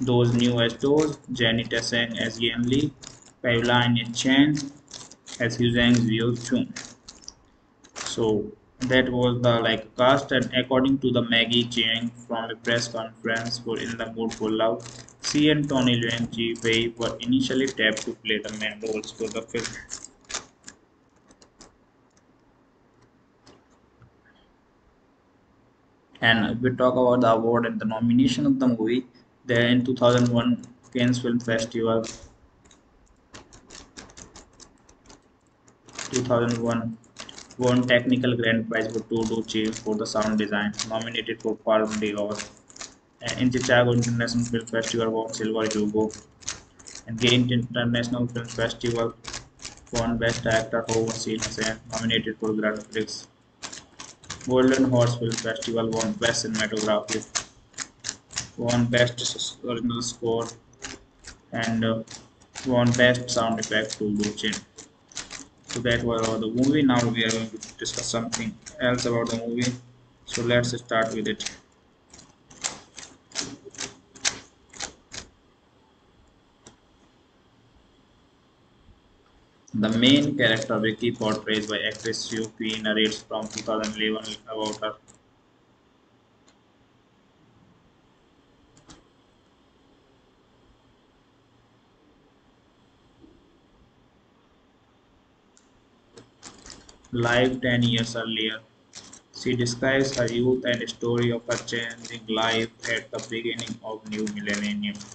S1: those new as those, Jenny Tassang as Yan Li, Caroline Chen as Huzang Zio Chung. So that was the like cast and according to the Maggie Cheung from a press conference for In the Mood for Love, she and Tony Leung Ji Wei were initially tapped to play the main roles for the film. and we talk about the award and the nomination of the movie there in 2001 Cannes Film Festival 2001 won technical grand prize for Tudu for the sound design nominated for Palme d'Or in Chicago International Film Festival won Silver Hugo and Ghent International Film Festival won Best Actor for Hussain nominated for Grand Prix. Golden Horse Film Festival won Best Cinematography, won Best Original Score, and uh, won Best Sound Effect to Luchin. So that was about the movie. Now we are going to discuss something else about the movie. So let's start with it. The main character of Vicky, portrayed by actress Soo Kwee, narrates from 2011 about her life 10 years earlier. She describes her youth and story of her changing life at the beginning of new millennium.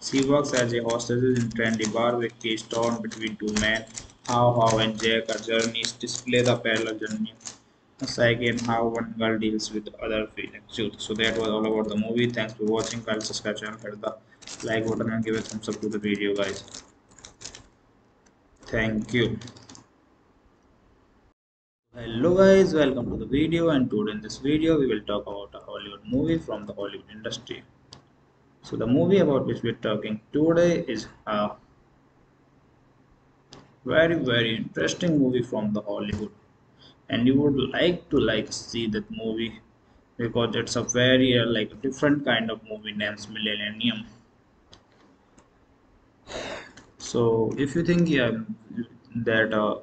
S1: She works as a hostess in trendy bar with keys torn between two men. How How and Jack are journeys display the parallel journey psyche and how one girl deals with other feelings. So that was all about the movie. Thanks for watching. Kindly subscribe channel, hit the like button and give a thumbs up to the video guys. Thank you. Hello guys, welcome to the video and today in this video we will talk about a Hollywood movie from the Hollywood industry. So the movie about which we're talking today is a very very interesting movie from the Hollywood and you would like to like see that movie because it's a very uh, like different kind of movie named Millennium. So if you think yeah, that uh,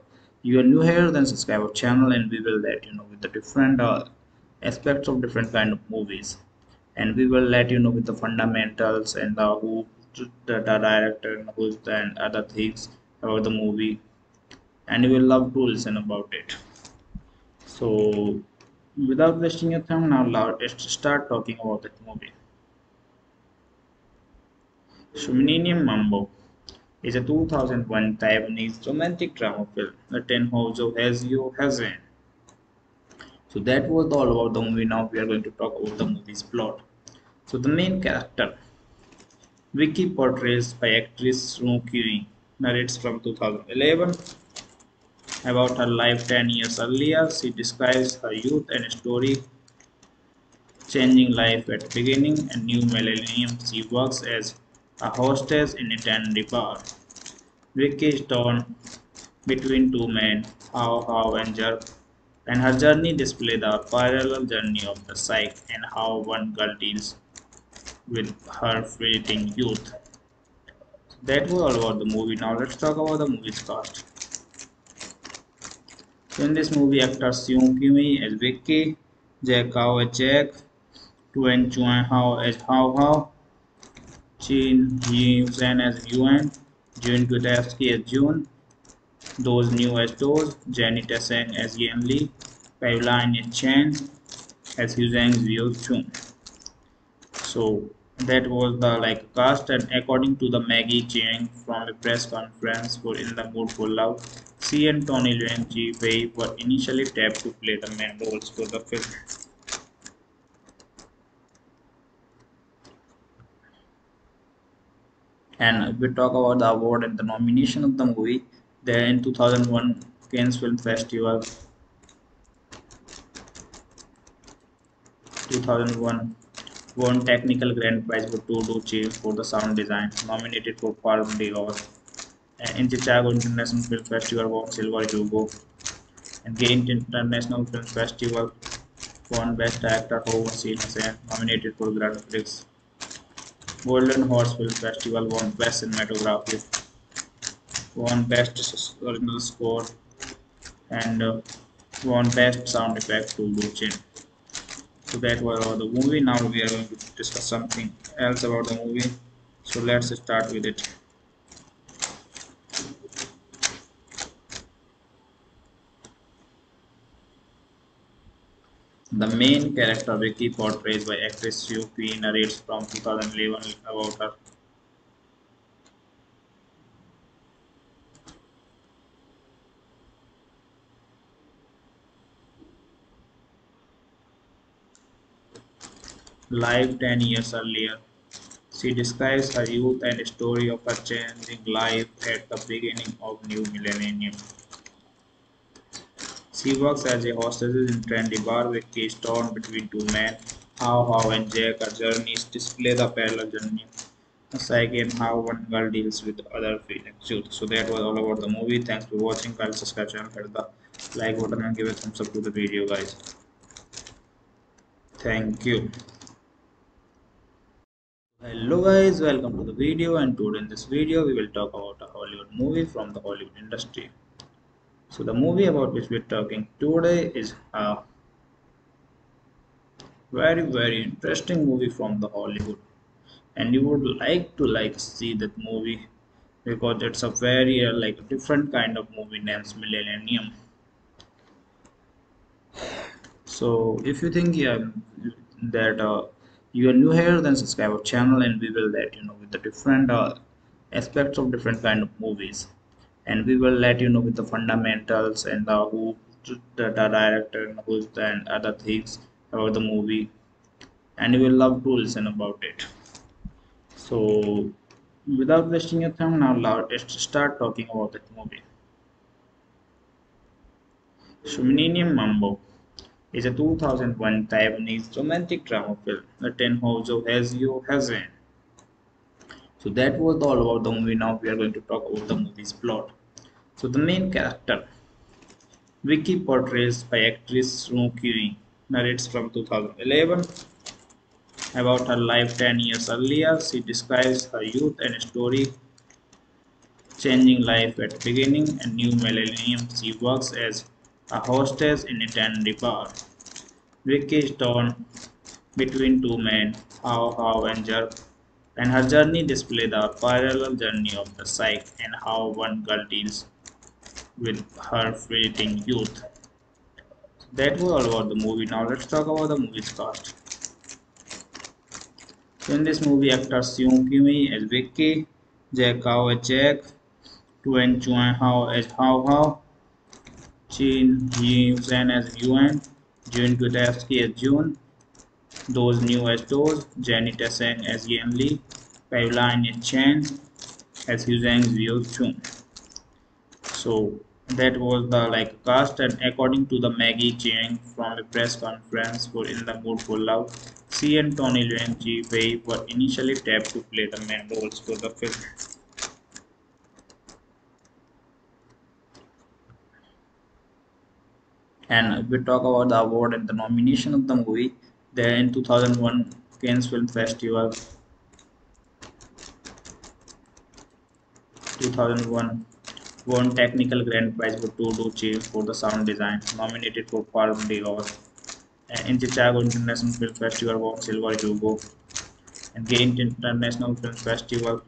S1: you are new here then subscribe our channel and we will let you know with the different uh, aspects of different kind of movies. And we will let you know with the fundamentals and the who the, the director and who's the and other things about the movie. And you will love to listen about it. So without wasting your time now let's start talking about that movie. So Mambo is a 2001 Taiwanese romantic drama film written Hou Hsiao-hsien. So that was all about the movie. Now we are going to talk about the movie's plot. So the main character, Vicky portrays by actress Soo Kyung, narrates from 2011 about her life 10 years earlier. She describes her youth and story changing life at the beginning and new millennium. She works as a hostess in a dandy bar. Vicky torn between two men, How How and Jerk, and her journey displays the parallel journey of the psyche and how one girl deals with her fleeting youth. That was all about the movie. Now let's talk about the movie's cast. In this movie, actors Seung Kimi as Vicky, Jack Kao as Jack, Tuan Chun-hao as Hao Hao, Yi Zen as Yuan, June Kutevsky as June, those new as those, Jenny Teseng as Yan Li, Pavline Chen as Huzang Zio Chun. So that was the like cast and according to the Maggie Cheung from a press conference for In the Mood for Love, she and Tony Leung Ji Wei were initially tapped to play the main roles for the film. And if we talk about the award and the nomination of the movie there in 2001 Cannes Film Festival 2001 won technical grand prize for Tu Duu-chih for the sound design nominated for Palme d'Or and in Chicago International Film Festival won Silver Hugo. And Ghent International Film Festival won Best Actor Howard Hussein nominated for Grand Prix Golden Horse Film Festival won Best Cinematography, won Best Original Score, and uh, won Best Sound Effect to Luchin. So that was about the movie. Now we are going to discuss something else about the movie. So let's start with it. The main character Vicky, portrayed by actress Kwee, narrates from 2011 about her life 10 years earlier. She describes her youth and story of her changing life at the beginning of new millennium. She works as a hostess in trendy bar with keys torn between two men. How How and Jack are journeys display the parallel journey. Psyche and how one girl deals with other feelings. So that was all about the movie. Thanks for watching. Kindly subscribe channel, hit the like button and give a thumbs up to the video guys. Thank you. Hello guys, welcome to the video and today in this video we will talk about a Hollywood movie from the Hollywood industry. So the movie about which we're talking today is a very very interesting movie from the Hollywood and you would like to like see that movie because it's a very uh, like different kind of movie named Millennium. So if you think yeah, that uh, you are new here then subscribe our channel and we will let you know with the different uh, aspects of different kind of movies and we will let you know with the fundamentals and the who the, the director and who's the and other things about the movie. And you will love to listen about it. So without wasting your time now let's start talking about that movie. Shumininium Mambo is a 2001 Taiwanese romantic drama film. The written Hou Hsiao-hsien so that was all about the movie. Now we are going to talk about the movie's plot. So the main character vicky portrays by actress Soo Kyung narrates from 2011 about her life 10 years earlier she describes her youth and story changing life at the beginning and new millennium. She works as a hostess in a dandy bar. Vicky is torn between two men, How How and Jerk, and her journey display the parallel journey of the psyche and how one girl deals with her fleeting youth. That was all about the movie. Now let's talk about the movie's cast. In this movie, actors Seung Kimi as Vicky, Jack Kao as Jack, Tuan Chun-hao as Hao Hao, Chin Yi Hussein as Yuan, Jun Kutevsky as June, those new as those, Jenny Tassang as Yan Li, Pavline Chen as Huzang Zio Chun. So that was the like cast and according to the Maggie Cheung from a press conference for In the Mood for Love, she and Tony Leung Ji Wei were initially tapped to play the main roles for the film. And we talk about the award and the nomination of the movie, there in 2001 Cannes Film Festival 2001 won technical grand prize for Todo Che for the sound design nominated for Palme d'Or and in Chicago International Film Festival won Silver Hugo and gained International Film Festival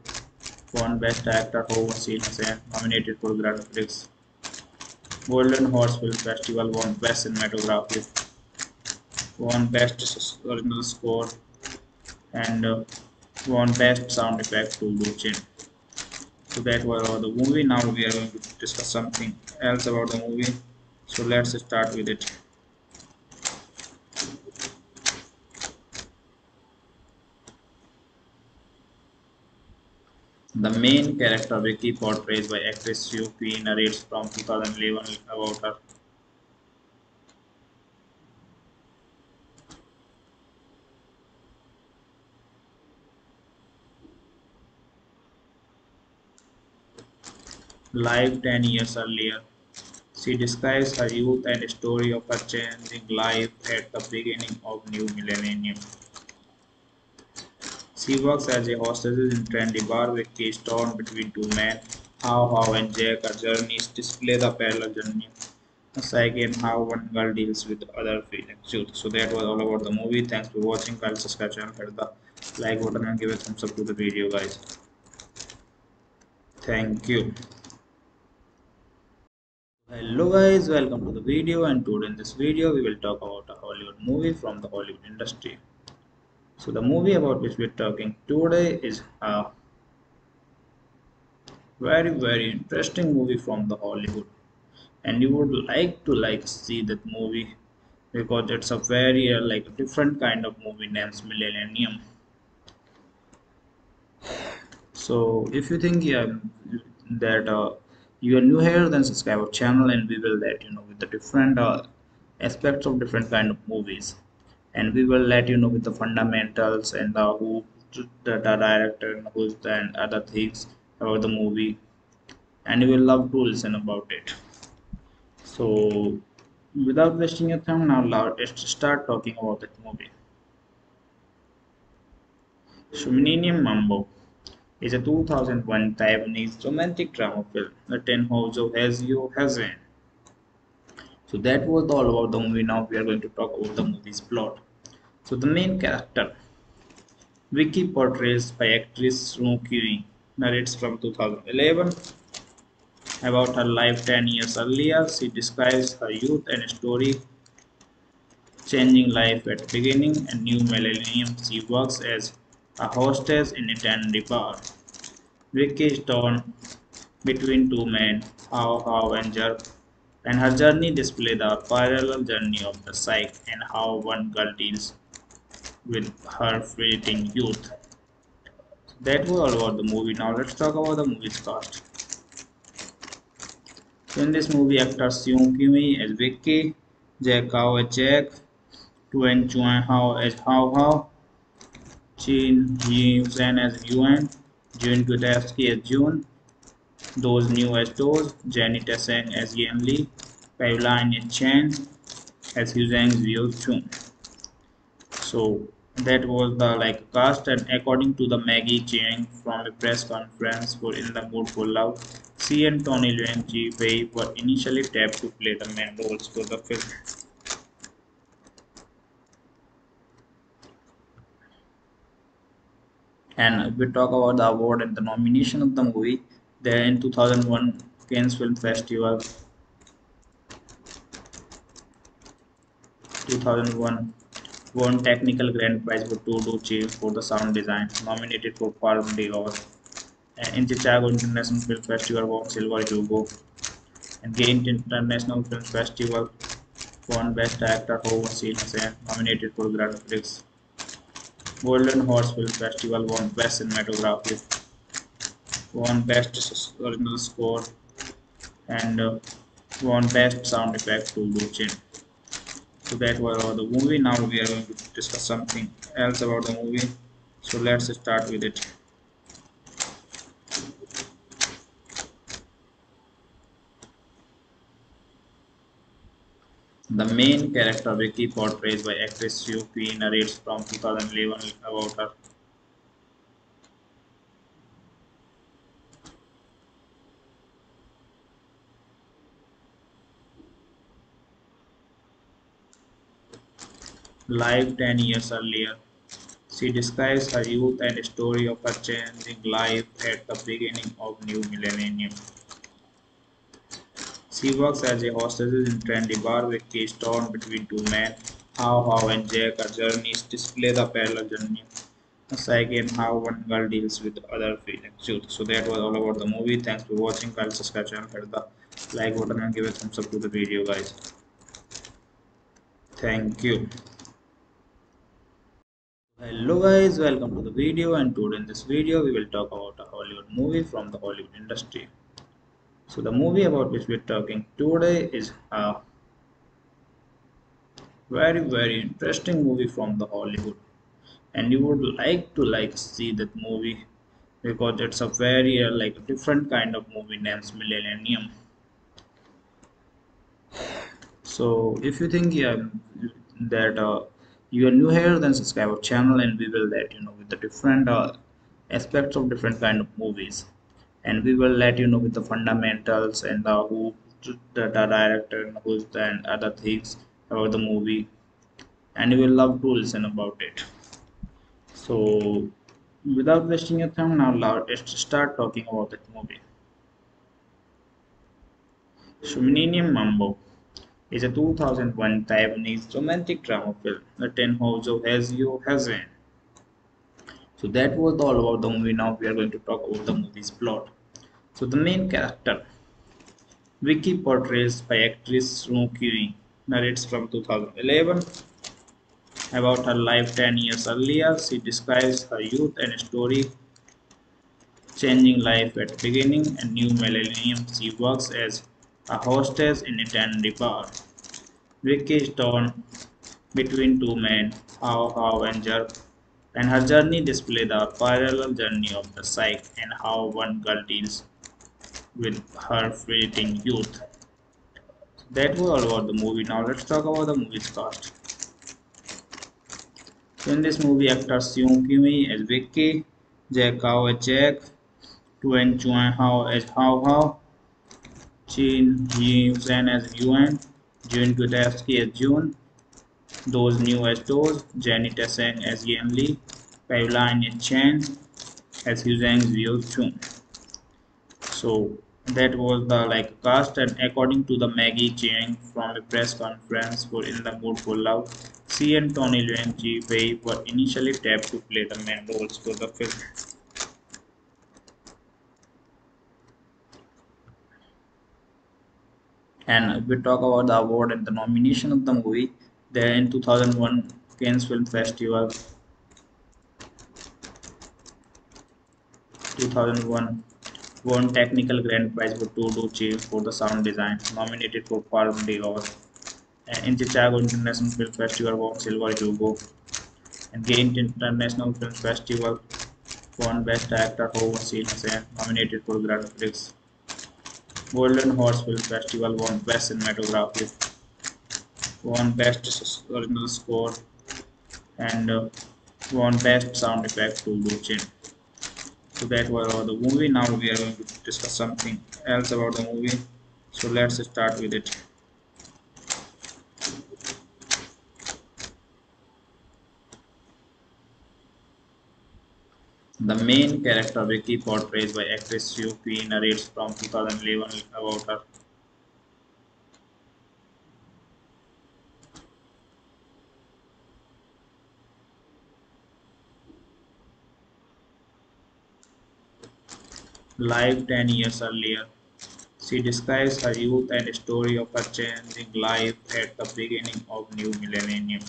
S1: won Best Actor for Wasil Hussain nominated for Grand Prix Golden Horse Film Festival won Best Cinematography won Best Original Score and uh, won Best Sound Effect to Luchin. So that was about the movie. Now we are going to discuss something else about the movie. So let's start with it. The main character Vicky, portrayed by actress Sue narrates from 2011 about her life 10 years earlier. She describes her youth and story of her changing life at the beginning of new millennium. She works as a hostess in trendy bar with keys torn between two men. How How and Jack are journeys display the parallel journey. Psyche and how one girl deals with other feelings. So that was all about the movie. Thanks for watching. Kindly subscribe channel, hit the like button and give a thumbs up to the video guys. Thank you hello guys welcome to the video and today in this video we will talk about a hollywood movie from the hollywood industry. So the movie about which we're talking today is a very very interesting movie from the hollywood. And you would like to like see that movie because it's a very uh, like different kind of movie named millennium. So if you think yeah that uh, you are new here then subscribe our channel and we will let you know with the different uh, aspects of different kind of movies. And we will let you know with the fundamentals and the who the, the director and who's the and other things about the movie. And you will love to listen about it. So without wasting your time now let's start talking about that movie. Shumininium Mambo is a 2001 Taiwanese romantic drama film written Hou Hsiao-hsien. So that was all about the movie. Now we are going to talk about the movie's plot. So the main character, Vicky portrays by actress Soo Kyung, narrates from 2011 about her life 10 years earlier. She describes her youth and story changing life at beginning and new millennium. She works as a hostess in a dandy bar. Vicky is torn between two men, How How and Jerk, and her journey display the parallel journey of the psyche and how one girl deals with her fleeting youth. That was all about the movie. Now let's talk about the movie's cast. In this movie, actors Seung Kimi as Vicky, Jack Kao as Jack, Tuan Chun-hao as Hao Hao, Chin Hussein as Yuan, Jun Kutevsky as June, those new as those, Jenny Tassang as Yan Li, Pavline Chen as Huzang Zio Chun. So that was the like cast and according to the Maggie Cheung from a press conference for In the Mood for Love, she and Tony Leung Ji Wei were initially tapped to play the main roles for the film. And if we talk about the award and the nomination of the movie there in 2001 Cannes Film Festival 2001 won technical grand prize for Tu Duu-chih for the sound design nominated for Palme d'Or. And in Chicago International Film Festival won silver Hugo and Ghent International Film Festival won Best Actor for Wasil Hussain nominated for Grand Prix Golden Horse Film Festival won Best Cinematography, won Best Original Score, and uh, won Best Sound Effect to Luchin. So that was about the movie. Now we are going to discuss something else about the movie. So let's start with it. The main character Vicky, portrayed by actress Sue narrates from 2011 about her life 10 years earlier. She describes her youth and story of her changing life at the beginning of new millennium. She works as a hostess in trendy bar with keys torn between two men. How How and Jack are journeys display the parallel journey psyche and how one girl deals with other feelings. So that was all about the movie. Thanks for watching. Guys, subscribe channel, hit the like button and give a thumbs up to the video, guys. Thank you. Hello guys, welcome to the video and today in this video we will talk about a Hollywood movie from the Hollywood industry. So the movie about which we're talking today is a very very interesting movie from the Hollywood and you would like to like see that movie because it's a very uh, like different kind of movie named Millennium. So if you think yeah, that uh, you are new here then subscribe our channel and we will let you know with the different uh, aspects of different kind of movies and we will let you know with the fundamentals and the who the, the director and who's the and other things about the movie and you will love to listen about it so without wasting your time now let's start talking about that movie Shumininium Mambo is a 2001 Taiwanese romantic drama film written Hou Hsiao-hsien. So that was all about the movie. Now we are going to talk about the movie's plot. So the main character, Vicky portrays by actress Sue Quinn, narrates from 2011 about her life 10 years earlier. She describes her youth and story changing life at beginning and new millennium. She works as a hostess in a dandy bar. Vicky is torn between two men, How How and Jerk, and her journey displays the parallel journey of the psyche and how one girl deals with her fleeting youth. That was all about the movie. Now let's talk about the movie's cast. In this movie, actors Seung Kimi as Vicky, Jack Kao as Jack, Tuan Chun-hao as Hao Hao, Chin Yi Hussein as Yuan, Jun Kutevsky as June, those new as those, Jenny Tseng as Yan Li, Caroline Chen as Huzang Zio Chung. So that was the like cast and according to the Maggie Cheung from a press conference for In the Mood for Love, she and Tony Leung Chiu-wai were initially tapped to play the main roles for the film. And we talk about the award and the nomination of the movie, there in 2001 Cannes Film Festival 2001 won technical grand prize for Tu Duu-chih for the sound design, nominated for Palme d'Or. In Chicago International Film Festival won silver Hugo and Ghent International Film Festival won Best Actor for Hussain, nominated for Grand Prix. Golden Horse Film Festival won Best Cinematography, won Best Original Score, and uh, won Best Sound Effect to Luchin so that was about the movie. Now we are going to discuss something else about the movie. So let's start with it. The main character of Vicky, portrayed by actress Sue Quinn, narrates from 2011 about her life 10 years earlier. She describes her youth and story of her changing life at the beginning of new millennium.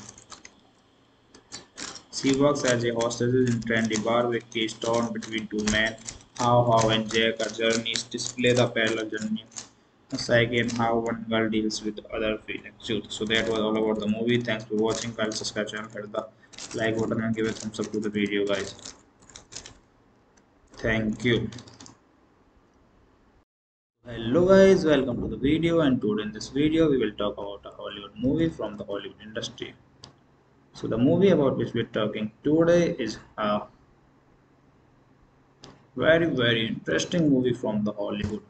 S1: She works as a hostess in trendy bar with keys torn between two men. How How and Jack are journeys display the parallel journey psyche and how one girl deals with other feelings. So that was all about the movie. Thanks for watching. Guys, subscribe channel, hit the like button and give a thumbs up to the video, guys. Thank you hello guys welcome to the video and today in this video we will talk about a hollywood movie from the hollywood industry. So the movie about which we're talking today is a very very interesting movie from the hollywood.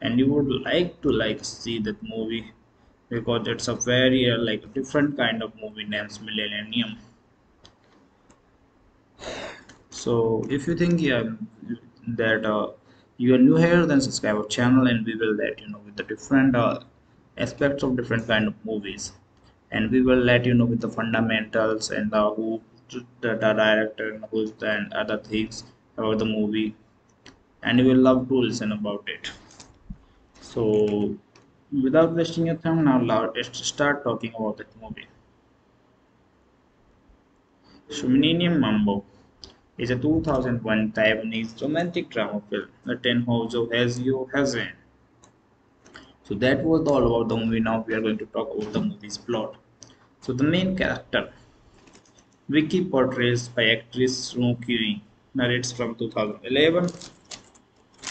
S1: And you would like to like see that movie because it's a very uh, like different kind of movie named millennium. So if you think yeah that uh, you are new here then subscribe our channel and we will let you know with the different uh, aspects of different kind of movies. And we will let you know with the fundamentals and the who the, the director and who's the and other things about the movie. And you will love to listen about it. So without wasting your time now let's start talking about that movie. So Mambo is a 2001 Taiwanese romantic drama film. The Tenhouzo has you hasn't. So that was all about the movie. Now we are going to talk about the movie's plot. So the main character, Vicky portrays by actress Soo Kyung, narrates from 2011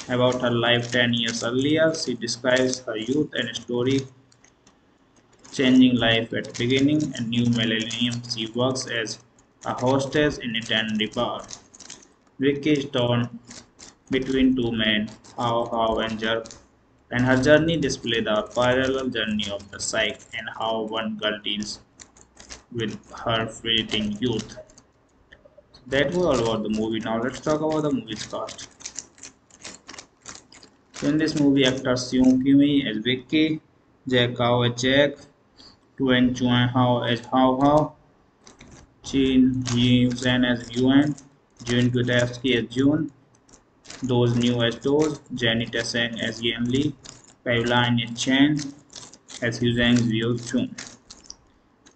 S1: about her life 10 years earlier. She describes her youth and story changing life at beginning and new millennium. She works as a hostess in a trendy bar. Vicky is torn between two men, How How and Jerk, and her journey displays the parallel journey of the psyche and how one girl deals with her fleeting youth. That was all about the movie. Now let's talk about the movie's cast. In this movie, actors Seung Kimi as Vicky, Jack Kao as Jack, Tuan Chun-hao as How How, Chin Zen as Yuan, June Gutevsky as June, those new as those, Jenny Tseng as Yan Li, Pauline Chen as Huzang Zio Chun.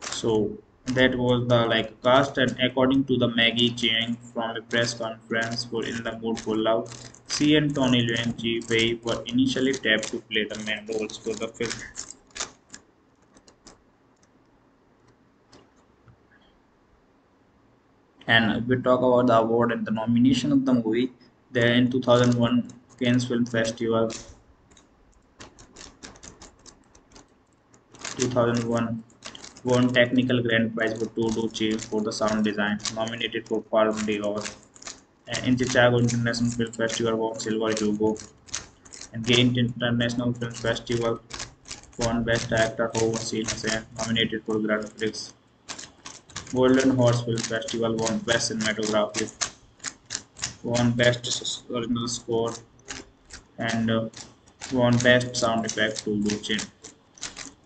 S1: So that was the like cast and according to the Maggie Cheung from a press conference for In the Mood for Love, she and Tony Leung Chiu-wai were initially tapped to play the main roles for the film. And if we talk about the award and the nomination of the movie there in 2001 Cannes Film Festival 2001 won technical grand prize for Tu Duu-chih for the sound design nominated for Palme d'Or and in Chicago International Film Festival won Silver Hugo. And Ghent International Film Festival won Best Actor Howard Hussein nominated for Grand Prix Golden Horse Film Festival won Best Cinematography, won Best Original Score, and uh, won Best Sound Effect to Luchin.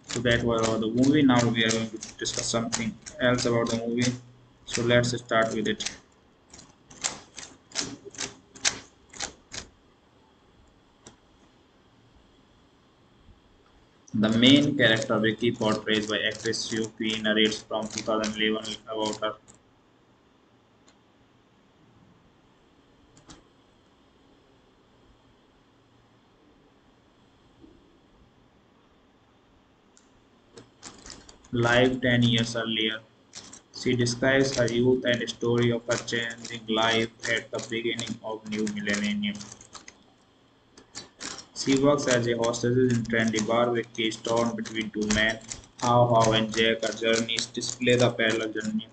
S1: So that was all the movie. Now we are going to discuss something else about the movie. So let's start with it. The main character Vicky, portrayed by actress Sue narrates from 2011 about her life 10 years earlier. She describes her youth and story of her changing life at the beginning of new millennium. She works as a hostess in trendy bar with keys torn between two men. How How and Jack are journeys display the parallel journey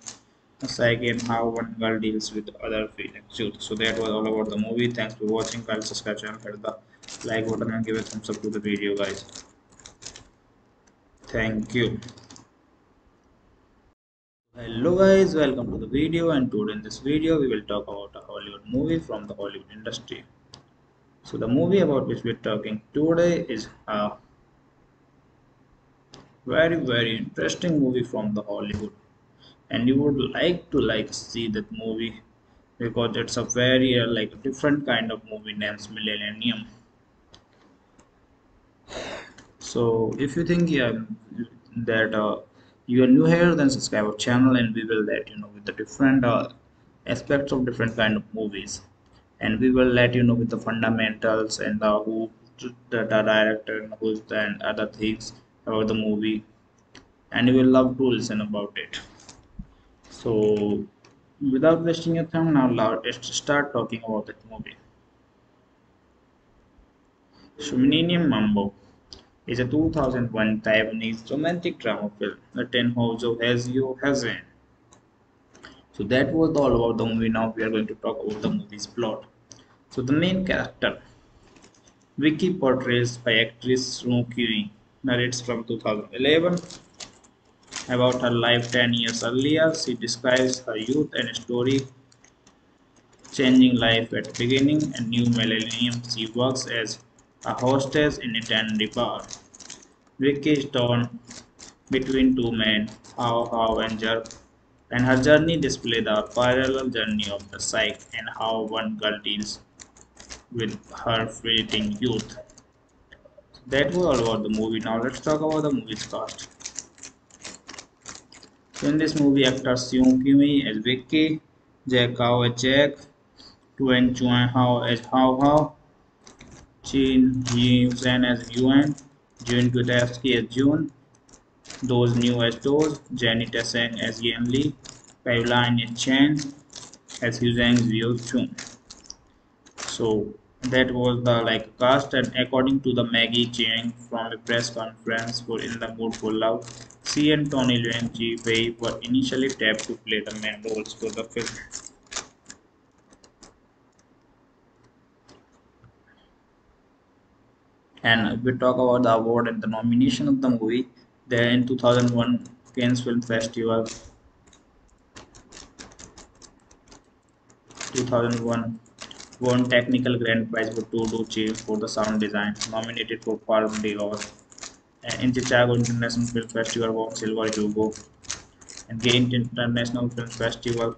S1: psyche and how one girl deals with other feelings. So that was all about the movie. Thanks for watching. Guys, subscribe channel, hit the like button and give a thumbs up to the video, guys. Thank you. Hello guys, welcome to the video and today in this video we will talk about a Hollywood movie from the Hollywood industry. So the movie about which we're talking today is a very very interesting movie from the Hollywood and you would like to like see that movie because it's a very uh, like a different kind of movie named Millennium. So if you think yeah, that uh, you are new here then subscribe our channel and we will let you know with the different uh, aspects of different kind of movies and we will let you know with the fundamentals and the who the, the director and who's the and other things about the movie and you will love to listen about it so without wasting your time now let's start talking about that movie so Mambo is a 2001 Taiwanese romantic drama film The Ten written Hou Hsiao-hsien. So that was all about the movie. Now we are going to talk about the movie's plot. So the main character, Vicky, portrays by actress Soo Kyung, narrates from 2011 about her life 10 years earlier. She describes her youth and story changing life at the beginning and new millennium. She works as a hostess in a dandy bar. Vicky is torn between two men, How How and Jerk, and her journey displays the parallel journey of the psyche and how one girl deals with her fleeting youth. That was all about the movie. Now let's talk about the movie's cast. In this movie, actors Seung Kimi as Vicky, Jack Kao as Jack, Tuan Chun-hao as Hao Hao, Chin Yi Hussein as Yuan, June Kutevsky as June, those new as those, Jenny Tseng as Yan Li, Caroline Chen as Huzang Zio Chung. So that was the like cast and according to the Maggie Cheung from a press conference for In the Mood for Love, she and Tony Leung Chiu-wai were initially tapped to play the main roles for the film. and we talk about the award and the nomination of the movie there in 2001 Cannes Film Festival 2001 won technical grand prize for Tudu for the sound design nominated for Palme d'Or in Chicago International Film Festival won Silver Hugo and Ghent International Film Festival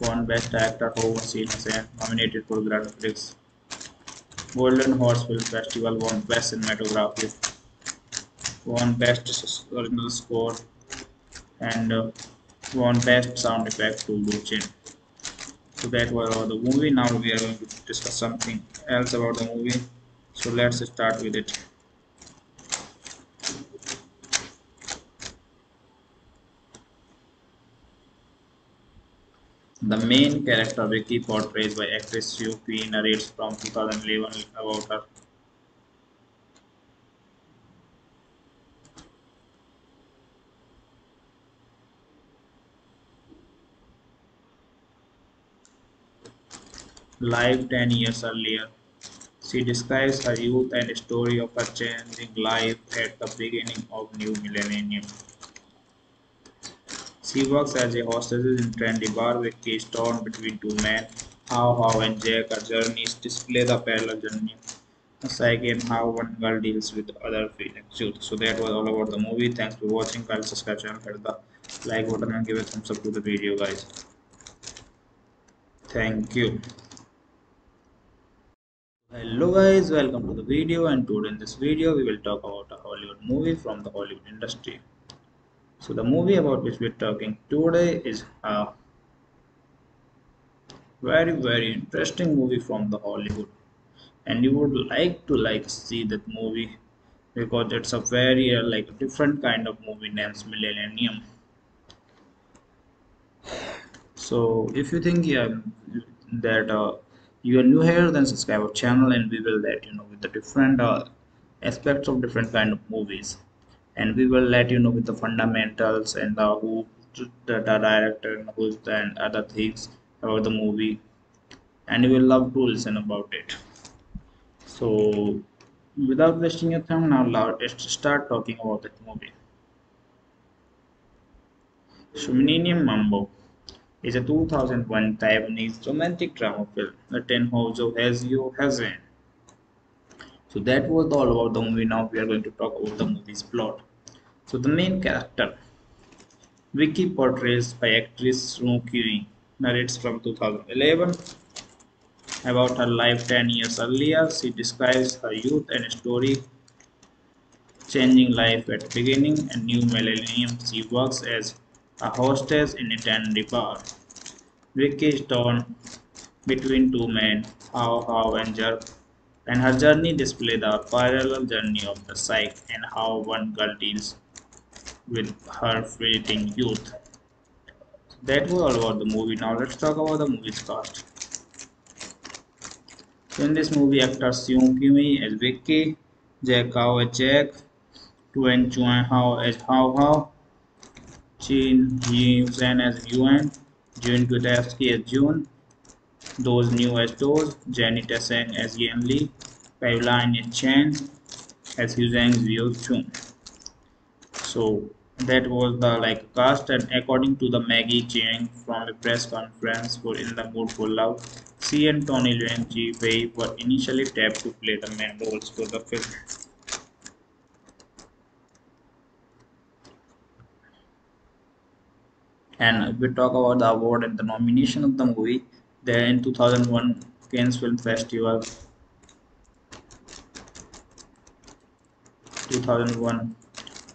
S1: won Best Actor for Hussain nominated for Grand Prix. Golden Horse Film Festival won Best Cinematography, won Best Original Score, and uh, won Best Sound Effect to Luchin. So that was about the movie. Now we are going to discuss something else about the movie. So let's start with it. The main character of Vicky, portrayed by actress Soo Qui, narrates from 2011 about her life 10 years earlier. She describes her youth and story of her changing life at the beginning of new millennium. She works as a hostess in trendy bar with keys torn between two men. How How and Jack are journeys display the parallel journey psyche and how one girl deals with other feelings. So that was all about the movie. Thanks for watching. Guys, subscribe channel, hit the like button and give a thumbs up to the video, guys. Thank you. Hello guys, welcome to the video and today in this video we will talk about a Hollywood movie from the Hollywood industry. So the movie about which we're talking today is a very very interesting movie from the Hollywood and you would like to like see that movie because it's a very uh, like different kind of movie named Millennium. So if you think yeah, that uh, you are new here then subscribe our channel and we will let you know with the different uh, aspects of different kind of movies. And we will let you know with the fundamentals and the who the, the director and who's the and other things about the movie. And you will love to listen about it. So without wasting your time now let's start talking about that movie. Shuminium Mambo is a 2001 Taiwanese romantic drama film written by Hou Hsiao-hsien. So that was all about the movie. Now we are going to talk about the movie's plot. So the main character, Vicky, portrays by actress Soo Kyung, narrates from 2011 about her life 10 years earlier. She describes her youth and story changing life at beginning and new millennium. She works as a hostess in a dandy bar. Vicky is torn between two men, How How and Jerk, and her journey displays the parallel journey of the psyche and how one girl deals with her fleeting youth. That was all about the movie. Now let's talk about the movie's cast. In this movie, actors Seung Kimi as Vicky, Jack Kao as Jack, Tuan Chun-hao as Hao Hao, Chin Hussein as Yuan, Jun Kutevsky as June, those new as those, Jenny Tseng as Yan Li, Caroline Chen as Huzang Zio Chung. So that was the like cast and according to the Maggie Cheung from a press conference for In the Mood for Love, she and Tony Leung Chiu-wai were initially tapped to play the main roles for the film. And we talk about the award and the nomination of the movie there in 2001 Cannes Film Festival 2001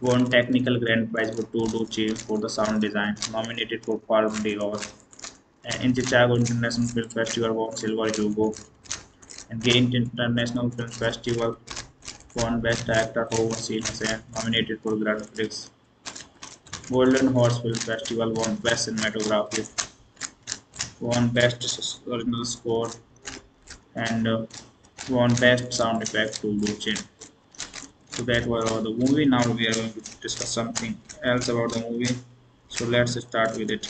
S1: won technical grand prize for Tudu for the sound design nominated for Palme d'Or. And in Chicago International Film Festival won silver Hugo and Ghent International Film Festival won Best Actor for Scene nominated for Grand Prix Golden Horse Film Festival won Best Cinematography, won Best Original Score, and uh, won Best Sound Effect to Luchin. So that was about the movie. Now we are going to discuss something else about the movie. So let's start with it.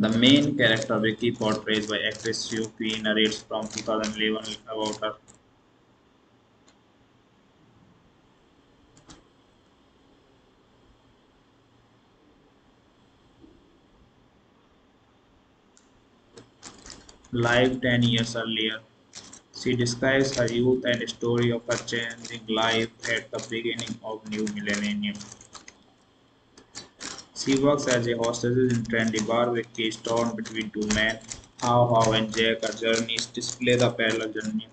S1: The main character Vicky, portrayed by actress Kwee, narrates from 2011 about her life 10 years earlier. She describes her youth and story of her changing life at the beginning of new millennium. She works as a hostess in trendy bar with keys torn between two men. How How and Jack are journeys display the parallel journey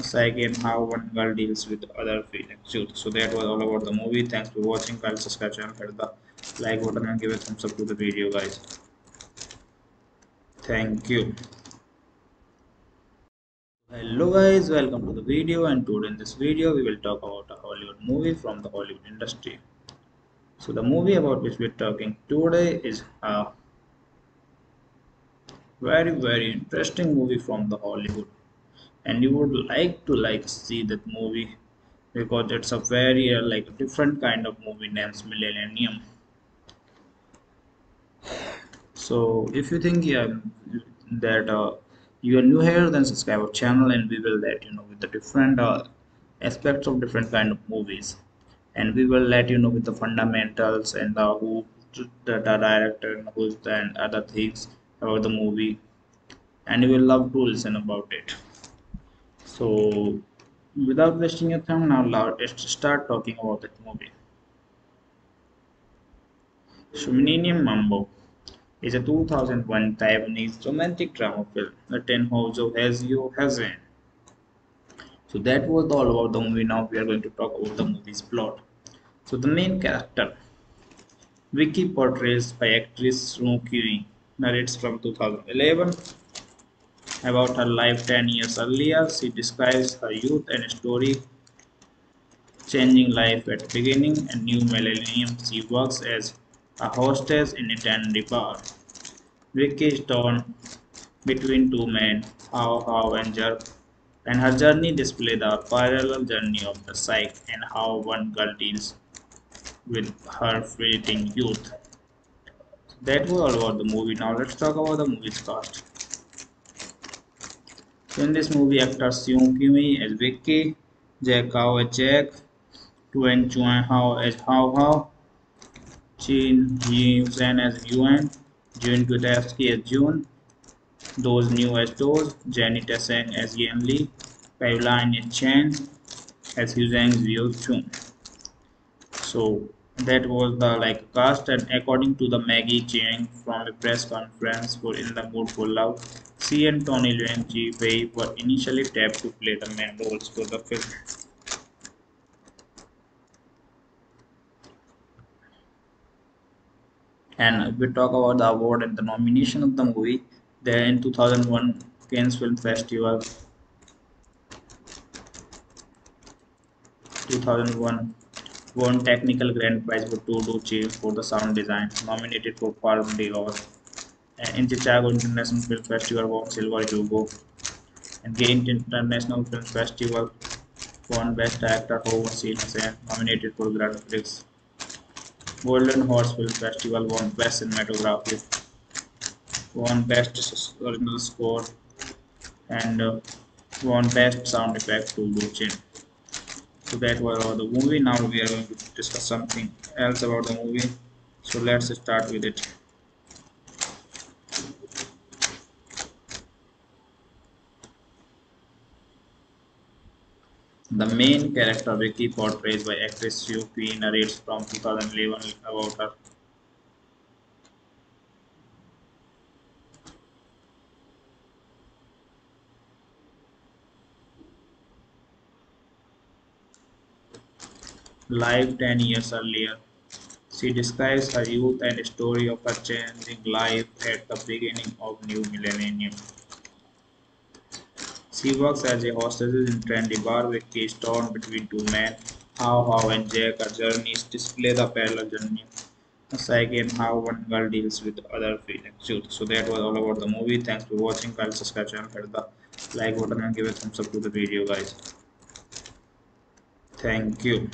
S1: psyche and how one girl deals with other feelings. So that was all about the movie. Thanks for watching. Guys, subscribe channel, hit the like button and give a thumbs up to the video, guys. Thank you. Hello guys, welcome to the video and today in this video we will talk about a Hollywood movie from the Hollywood industry. So the movie about which we're talking today is a very very interesting movie from the Hollywood and you would like to like see that movie because it's a very uh, like different kind of movie named Millennium. So if you think yeah, that uh, you are new here then subscribe our channel and we will let you know with the different uh, aspects of different kind of movies and we will let you know with the fundamentals and the who the, the director and who's the and other things about the movie. And you will love to listen about it. So without wasting your time now let's start talking about that movie. Shuminium Mambo is a 2001 Taiwanese romantic drama film. Written by Hou Hsiao-hsien so that was all about the movie. Now we are going to talk about the movie's plot. So the main character vicky portrays by actress Soo Kyung narrates from 2011 about her life 10 years earlier she describes her youth and story changing life at beginning and new millennium. She works as a hostess in a dandy bar. Vicky is torn between two men how how and jerk and her journey displays the parallel journey of the psyche and how one girl deals with her fleeting youth. That was all about the movie. Now let's talk about the movie's cast. In this movie, actors Seung Kyumi as Vicky, Jack Kao as Jack, Tuan Chun-hao as Hao Hao, Chin Yi Zen as Yuan, Jun Kutevsky as June, Those New as Those, Jenny Tseng as Yan Li, Pauline Chen as Huzang Zio Chun. So that was the like cast and according to the Maggie Cheung from a press conference for In the Mood for Love, she and Tony Leung Chiu-wai were initially tapped to play the main roles for the film. And we talk about the award and the nomination of the movie, there in 2001 Cannes Film Festival 2001 won technical grand prize for Todo Che for the sound design, nominated for Palme d'Or. And in Chicago International Film Festival won Silver Hugo. And gained International Film Festival won Best Actor for Wasil Hussain, nominated for Grand Prix. Golden Horse Film Festival won Best Cinematography, won Best Original Score, and uh, won Best Sound Effect to Luchin so that was about the movie. Now we are going to discuss something else about the movie. So let's start with it. The main character Vicky, portrayed by actress Sue narrates from 2011 about her life 10 years earlier. She describes her youth and story of her changing life at the beginning of new millennium. She works as a hostess in trendy bar with keys torn between two men. How How and Jack are journeys display the parallel journey. Psyche and how one girl deals with other feelings. So that was all about the movie. Thanks for watching. Kindly subscribe channel, hit the like button and give a thumbs up to the video guys. Thank you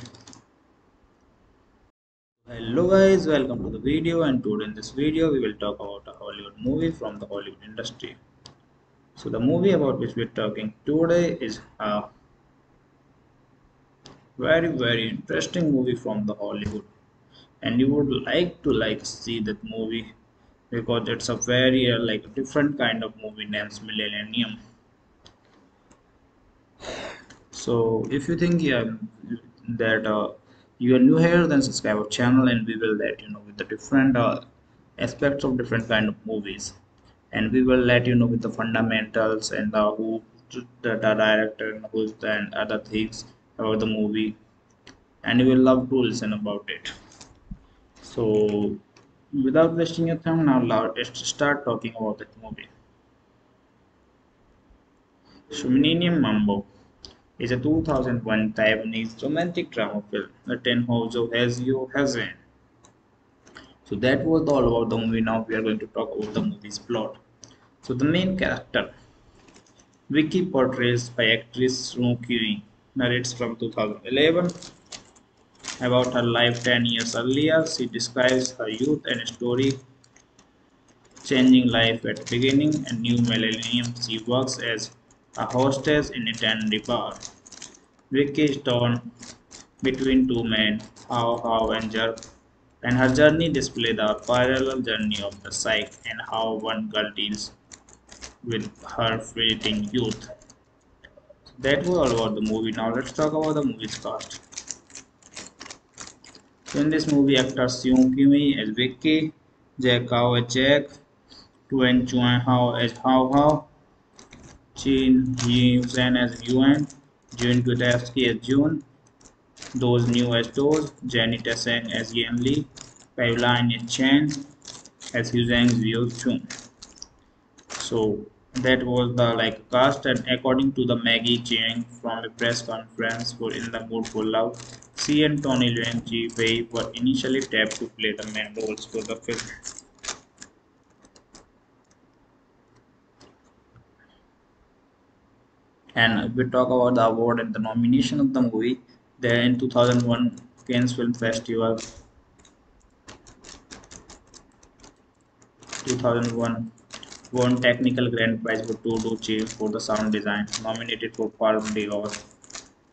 S1: hello guys welcome to the video and today in this video we will talk about a hollywood movie from the hollywood industry. So the movie about which we're talking today is a very very interesting movie from the hollywood. And you would like to like see that movie because it's a very uh, like different kind of movie named millennium. So if you think yeah that uh, you are new here then subscribe our channel and we will let you know with the different uh, aspects of different kind of movies. And we will let you know with the fundamentals and the who the, the director and who's the and other things about the movie. And you will love to listen about it. So without wasting your time now let's start talking about that movie. Shumininium Mambo is a 2001 Taiwanese romantic drama film written Hou Hsiao-hsien. So that was all about the movie. Now we are going to talk about the movie's plot. So the main character, Vicky portrays by actress Kyung, narrates from 2011 about her life 10 years earlier. She describes her youth and story changing life at beginning and new millennium. She works as a hostess in a trendy bar. Vicky is torn between two men, How How and Jerk, and her journey displays the parallel journey of the psyche and how one girl deals with her fleeting youth. That was all about the movie. Now let's talk about the movie's cast. In this movie, actors Seung Kyumi as Vicky, Jack Kao as Jack, Tuan Chun-hao as Hao Hao, Chin Zen as Yuan, June Kutevsky as June, Those New as Those, Jenny Tseng as Yan Li, Pauline Chen as Huzang Zio Chun. So that was the like cast and according to the Maggie Cheung from a press conference for In the Mood for Love, she and Tony Leung Chiu-wai were initially tapped to play the main roles for the film. And we talk about the award and the nomination of the movie there in 2001 Cannes Film Festival 2001 Won technical grand prize for Tu Duu-chih for the sound design. Nominated for Palme d'Or.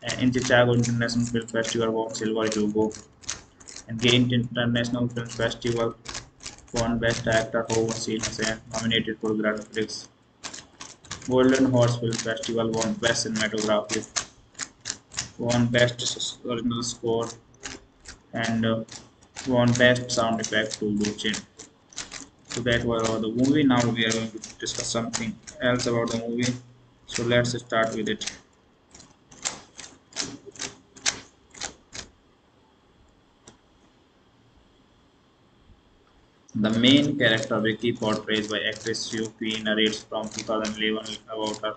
S1: And in Chicago International Film Festival won Silver Hugo. And Ghent International Film Festival won Best Actor for Hussain. Nominated for Grand Prix. Golden Horse Film Festival won Best Cinematography. Won Best Original Score. And uh, won Best Sound Effect to Luchin so that was about the movie now we are going to discuss something else about the movie so let's start with it the main character Vicky portrayed by actress Sue narrates from 2011 about her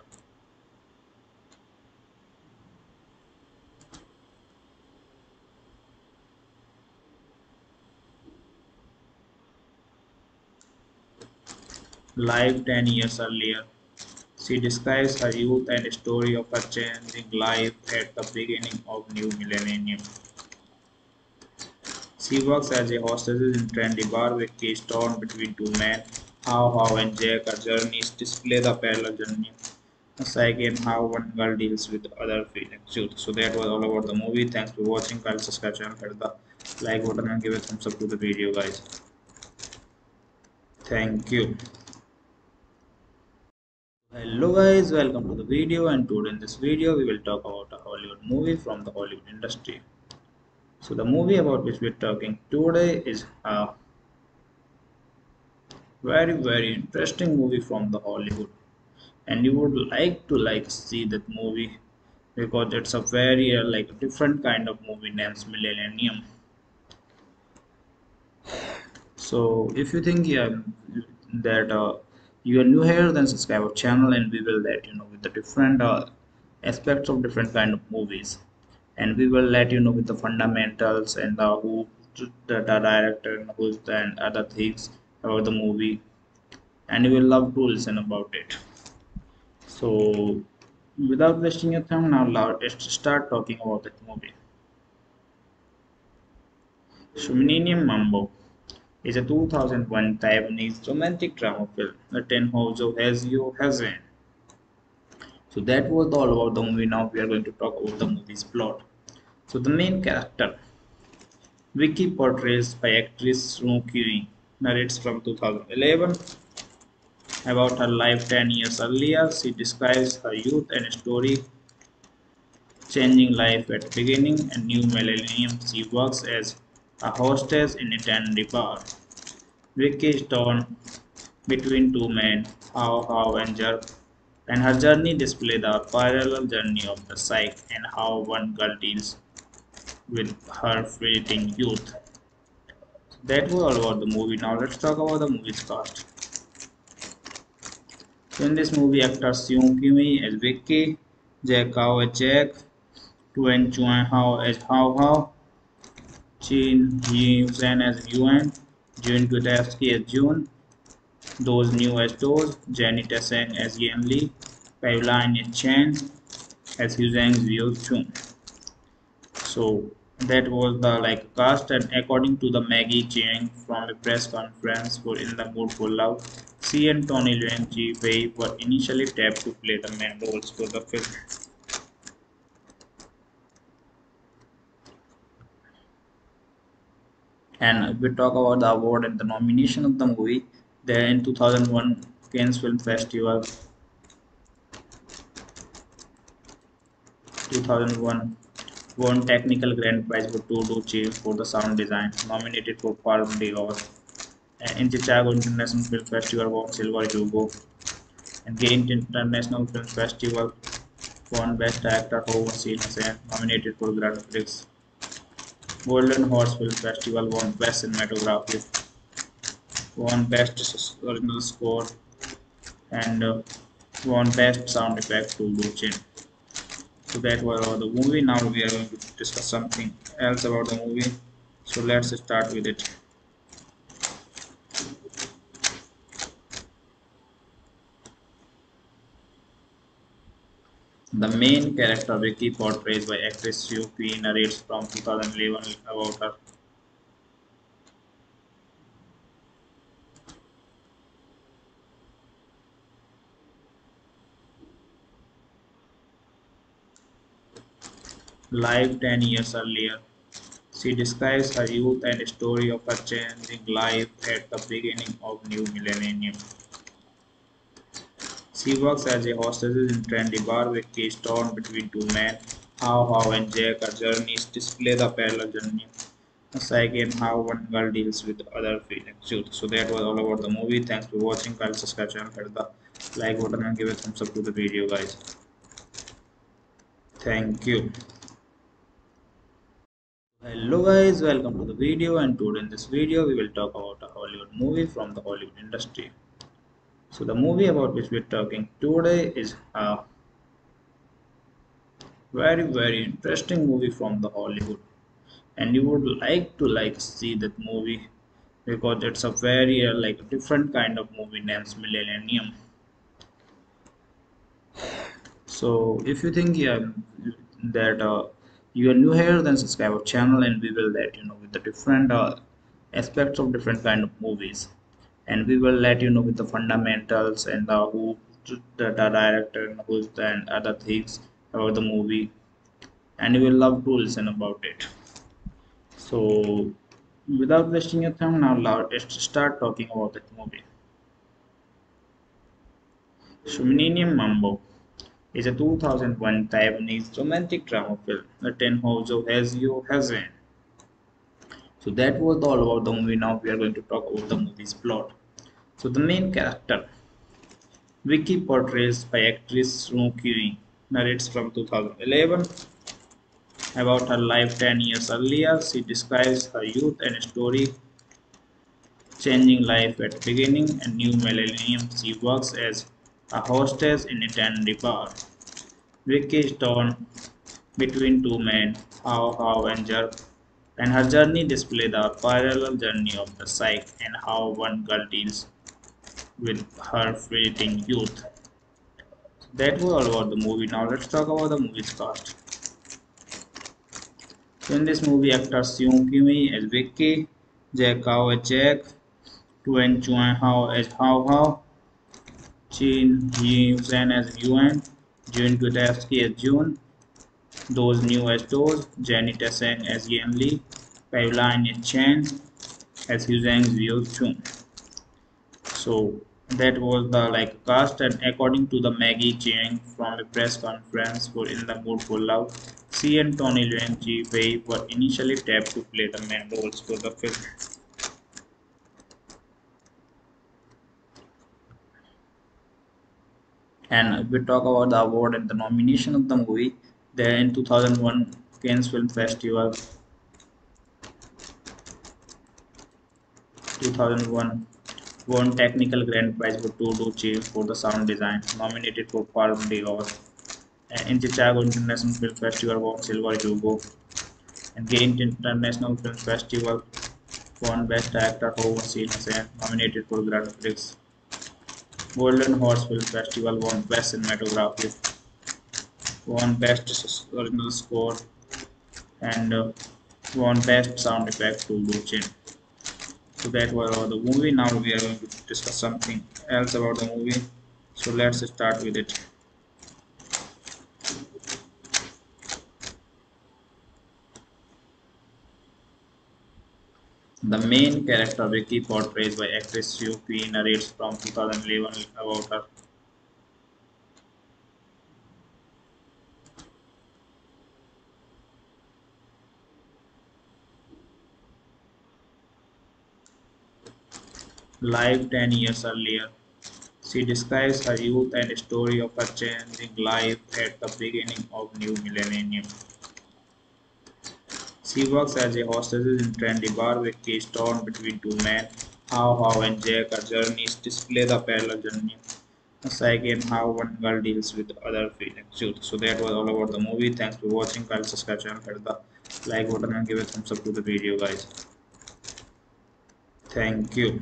S1: life 10 years earlier. She describes her youth and story of her changing life at the beginning of new millennium. She works as a hostess in trendy bar with keys torn between two men. How How and Jack are journeys display the parallel journey. Psyche and how one girl deals with other feelings. So that was all about the movie. Thanks for watching. Kindly subscribe channel, hit the like button and give a thumbs up to the video guys. Thank you hello guys welcome to the video and today in this video we will talk about a hollywood movie from the hollywood industry so the movie about which we're talking today is a very very interesting movie from the hollywood. And you would like to like see that movie because it's a very uh, like a different kind of movie named millennium. So if you think yeah that uh, you are new here then subscribe our channel and we will let you know with the different uh, aspects of different kind of movies and we will let you know with the fundamentals and the who the, the director and who's the and other things about the movie and you will love to listen about it so without wasting your time now let's start talking about that movie Shumininium Mambo is a 2001 Taiwanese romantic drama film written Hou Hsiao-hsien. So that was all about the movie. Now we are going to talk about the movie's plot. So the main character, Vicky portrays by actress Soo Kyung, narrates from 2011 about her life 10 years earlier. She describes her youth and story changing life at beginning and new millennium. She works as a hostess in a dandy bar. Vicky is torn between two men, How How and Jerk, and her journey displays the parallel journey of the psyche and how one girl deals with her fleeting youth. That was all about the movie. Now let's talk about the movie's cast. In this movie, actors Seung Kimi as Vicky, Jack Kao as Jack, Tuan Chun-hao as How How, Chin Yi Hussein as Yuan, June Kutevsky as June, those new as those, Jenny Tseng as Yan Li, Caroline Chen as Huzang Zio Chung. So that was the like cast and according to the Maggie Cheung from a press conference for In the Mood for Love, she and Tony Leung Chiu-wai were initially tapped to play the main roles for the film. and we talk about the award and the nomination of the movie there in 2001 Cannes Film Festival 2001 won technical grand prize for Tu Duu-chih for the sound design nominated for Palme d'Or in Chicago International Film Festival won Silver Hugo and Ghent International Film Festival won Best Actor for Hussain nominated for Grand Prix. Golden Horse Film Festival won Best Cinematography, won Best Original Score, and uh, won Best Sound Effect to Luchin. So that was all the movie. Now we are going to discuss something else about the movie. So let's start with it. The main character of Vicky portrayed by actress Sue P narrates from 2011 about her live 10 years earlier. She describes her youth and story of her changing life at the beginning of new millennium. She works as a hostess in trendy bar with keys torn between two men. How How and Jack are journeys display the parallel journey psyche and how one girl deals with other feelings. So that was all about the movie. Thanks for watching. Guys, subscribe channel, hit the like button and give a thumbs up to the video, guys. Thank you. Hello guys, welcome to the video and today in this video we will talk about a Hollywood movie from the Hollywood industry. So the movie about which we're talking today is a very very interesting movie from the Hollywood and you would like to like see that movie because it's a very uh, like different kind of movie named Millennium. So if you think yeah, that uh, you are new here then subscribe our channel and we will let you know with the different uh, aspects of different kind of movies. And we will let you know with the fundamentals and the who the, the director and who's the and other things about the movie. And you will love to listen about it. So without wasting your time now let's start talking about that movie. Shumininium Mambo is a 2001 Taiwanese romantic drama film written Hou Hsiao-hsien. So that was all about the movie. Now we are going to talk about the movie's plot. So the main character, Vicky portrays by actress Kyung, narrates from 2011 about her life 10 years earlier. She describes her youth and story changing life at beginning and new millennium. She works as a hostess in a dandy bar. Vicky is torn between two men, How How and Jerk, and her journey displays the parallel journey of the psyche and how one girl deals with her fleeting youth. That was all about the movie. Now let's talk about the movie's cast. In this movie, actors Seung Kimi as Vicky, Jack Kao as Jack, Tuan Chun-hao as Hao Hao, Chin Hussein as Yuan, Jun Kutevsky as June, Doze Niu as Doze, Jenny Tseng as Yan Li, Pauline Chen as Huzang Zio Chung. So that was the like cast and according to the Maggie Cheung from a press conference for In the Mood for Love, she and Tony Leung Chiu-wai were initially tapped to play the main roles for the film. And we talk about the award and the nomination of the movie. There in 2001 Cannes Film Festival 2001 won Technical Grand Prize for Tudu for the sound design, nominated for Palme d'Or. In Chicago International Film Festival won Silver Hugo. And Ghent International Film Festival won Best Actor for Wasim Hussain, nominated for Grand Prix. Golden Horse Film Festival won Best Cinematography, won Best Original Score, and uh, won Best Sound Effect to Luchin so that was about the movie. Now we are going to discuss something else about the movie. So let's start with it The main character Vicky portrayed by actress Kwee narrates from 2011 about her life 10 years earlier. She describes her youth and story of her changing life at the beginning of new millennium. She works as a hostess in trendy bar with keys torn between two men. How How and Jack are journeys display the parallel journey psyche and how one girl deals with other feelings. So that was all about the movie. Thanks for watching. Guys, subscribe channel, hit the like button and give a thumbs up to the video, guys. Thank you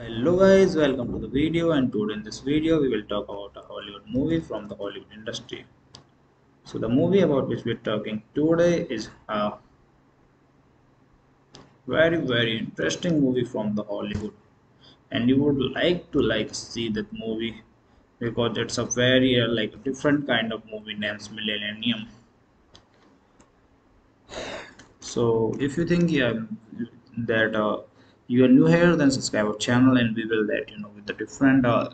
S1: hello guys welcome to the video and today in this video we will talk about a hollywood movie from the hollywood industry so the movie about which we're talking today is a very very interesting movie from the hollywood and you would like to like see that movie because it's a very uh, like different kind of movie named Millennium. So if you think yeah, that uh, you are new here, then subscribe our channel and we will let you know with the different uh,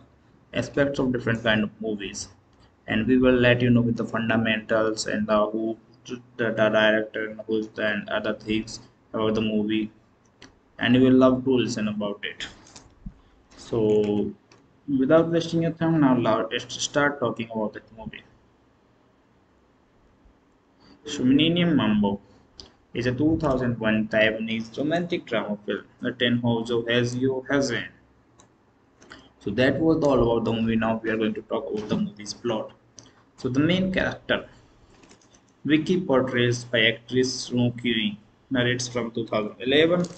S1: aspects of different kind of movies and we will let you know with the fundamentals and the who the, the director and who's the and other things about the movie. And you will love to listen about it. So without wasting your time now let's start talking about that movie. So Millennium Mambo is a 2001 Taiwanese romantic drama film. Written Hou Hsiao-hsien. So that was all about the movie. Now we are going to talk about the movie's plot. So the main character, Vicky portrays by actress Soo Kyung, narrates from 2011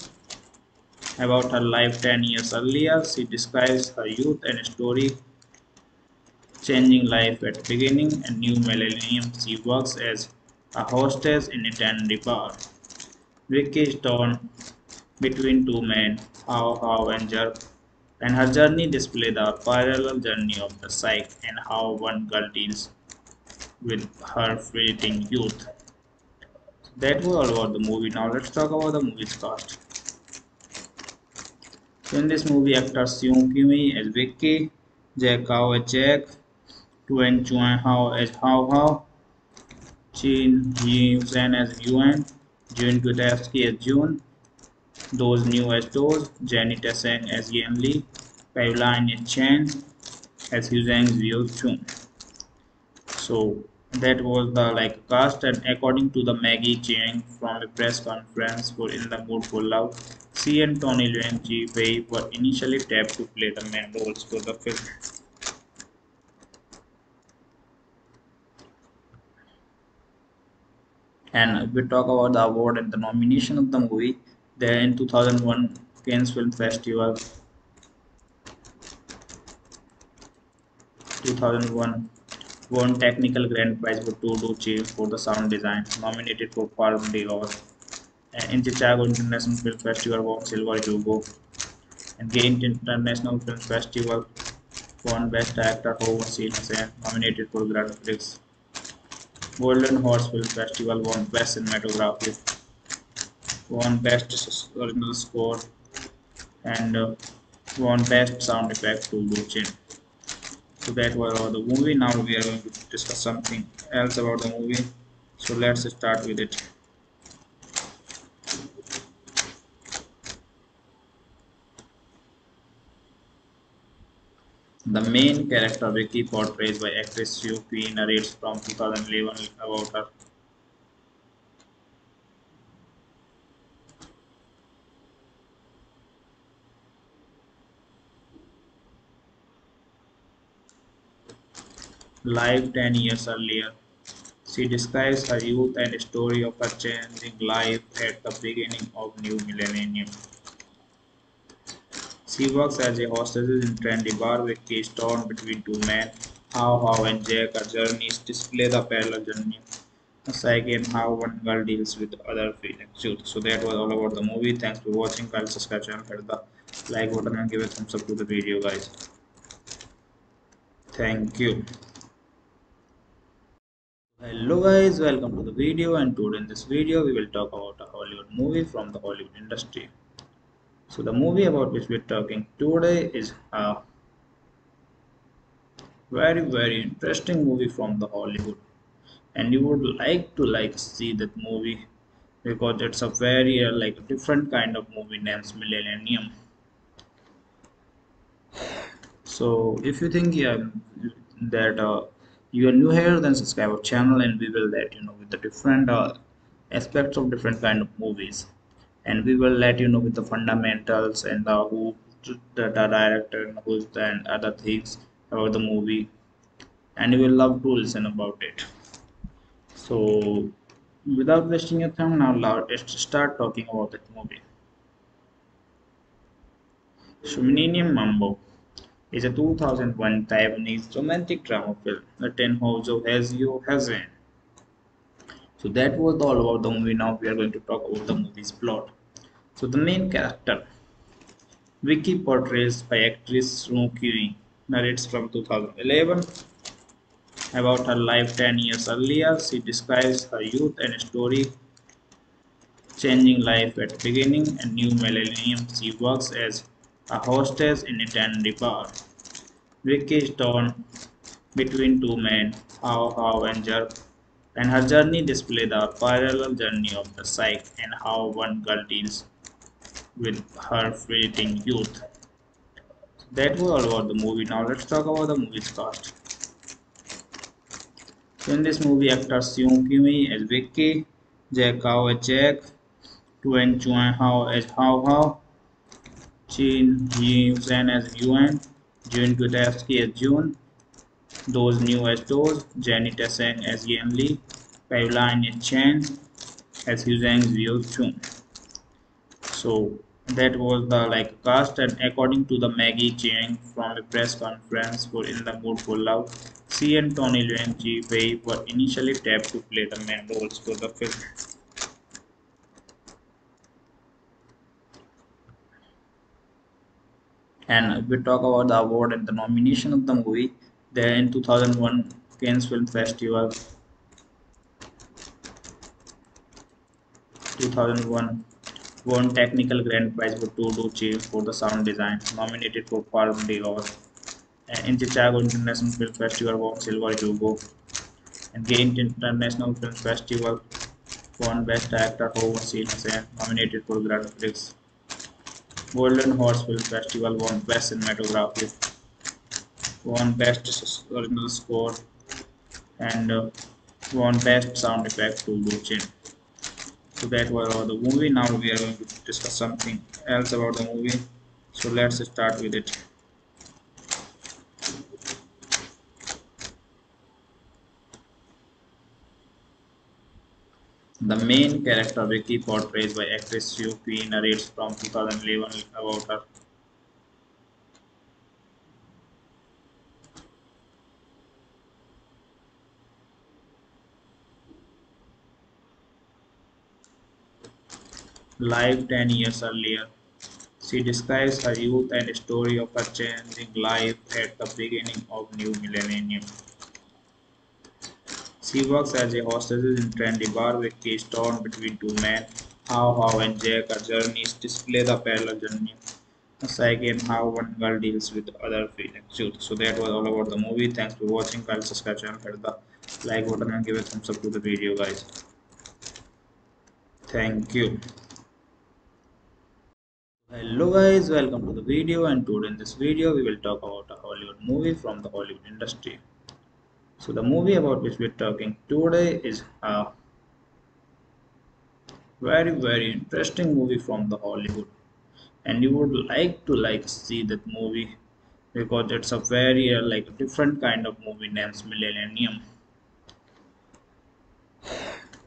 S1: about her life 10 years earlier. She describes her youth and story changing life at the beginning and new millennium. She works as a hostess in a dandy bar. Vicky is torn between two men, How How and Jerk, and her journey displays the parallel journey of the psyche and how one girl deals with her fleeting youth. That was all about the movie. Now let's talk about the movie's cast. In this movie, actors Seung Kimi as Vicky, Jack Kao as Jack, Tuan Chun-hao as Hao Hao, Chin Yi Hussein as Yuan, June Kutevsky as June, Doze Niu as Doze, Jenny Tseng as Yan Li, Pauline Chen as Hussein Zio. So that was the like cast. And according to the Maggie Cheung from a press conference for In the Mood for Love, she and Tony Leung Chiu-wai were initially tapped to play the main roles for the film. and we talk about the award and the nomination of the movie there in 2001 Cannes Film Festival 2001 won technical grand prize for Todo Che for the sound design nominated for Palme d'Or and in Chicago International Film Festival won Silver Hugo and Gained International Film Festival won Best Actor Howard Hussein nominated for Grand Prix Golden Horse Film Festival won Best Cinematography, won Best Original Score, and uh, won Best Sound Effect to Luchin. So that was all the movie. Now we are going to discuss something else about the movie. So let's start with it. The main character Vicky, portrayed by actress Kyung, narrates from 2011 about her life 10 years earlier. She describes her youth and story of her changing life at the beginning of new millennium. She works as a hostess in trendy bar with keys torn between two men. How How and Jack are journeys display the parallel journey. Psyche and how one girl deals with other feelings. So that was all about the movie. Thanks for watching. Kindly subscribe channel, hit the like button and give a thumbs up to the video guys. Thank you. Hello guys, welcome to the video and today in this video we will talk about a Hollywood movie from the Hollywood industry. So the movie about which we're talking today is a very very interesting movie from the Hollywood and you would like to like see that movie because it's a very uh, like different kind of movie named Millennium. So if you think yeah, that uh, you are new here then subscribe our channel and we will let you know with the different uh, aspects of different kind of movies. And we will let you know with the fundamentals and the who the, the director and who's the and other things about the movie. And you will love to listen about it. So without wasting your time now let's start talking about that movie. Shumininium Mambo is a 2001 Taiwanese romantic drama film written Hou Hsiao-hsien. So that was all about the movie. Now we are going to talk about the movie's plot. So the main character, Vicky portrays by actress Kyung, narrates from 2011 about her life 10 years earlier. She describes her youth and story changing life at beginning and new millennium. She works as a hostess in a dandy bar. Vicky is torn between two men, How How and Jerk, and her journey displays the parallel journey of the psyche and how one girl deals with her fleeting youth. That was all about the movie. Now let's talk about the movie's cast. In this movie, actors Seung Kimi as Vicky, Jack Kao as Jack, Tuan Chun-hao as Hao Hao, Chin Hussein as Yuan, Jun Kutevsky as June, Doze Niu as Doze, Jenny Tseng as Yan Li, Pauline Chen as Huzang Zio Chung. So that was the like cast. And according to the Maggie Cheung from a press conference for In the Mood for Love, she and Tony Leung Chiu-wai were initially tapped to play the main roles for the film. And if we talk about the award and the nomination of the movie, there in 2001 Cannes Film Festival 2001 won technical grand prize for Tu Duu-chih for the sound design, nominated for Palme d'Or. In Chicago International Film Festival won Silver Hugo. And Ghent International Film Festival won Best Actor for Wasim Hussain, nominated for Grand Prix. Golden Horse Film Festival won Best Cinematography, won Best Original Score, and uh, won Best Sound Effect to Luchin so that was about the movie. Now we are going to discuss something else about the movie. So let's start with it the main character Vicky portrayed by actress P narrates from 2011 about her life 10 years earlier. She describes her youth and story of her changing life at the beginning of new millennium. She works as a hostess in trendy bar with keys torn between two men. How How and Jack are journeys display the parallel journey. Psyche and how one girl deals with other feelings. So that was all about the movie. Thanks for watching. Guys, subscribe channel, hit the like button and give a thumbs up to the video guys. Thank you hello guys welcome to the video and today in this video we will talk about a hollywood movie from the hollywood industry so the movie about which we're talking today is a very very interesting movie from the hollywood. And you would like to like see that movie because it's a very uh, like different kind of movie named millennium.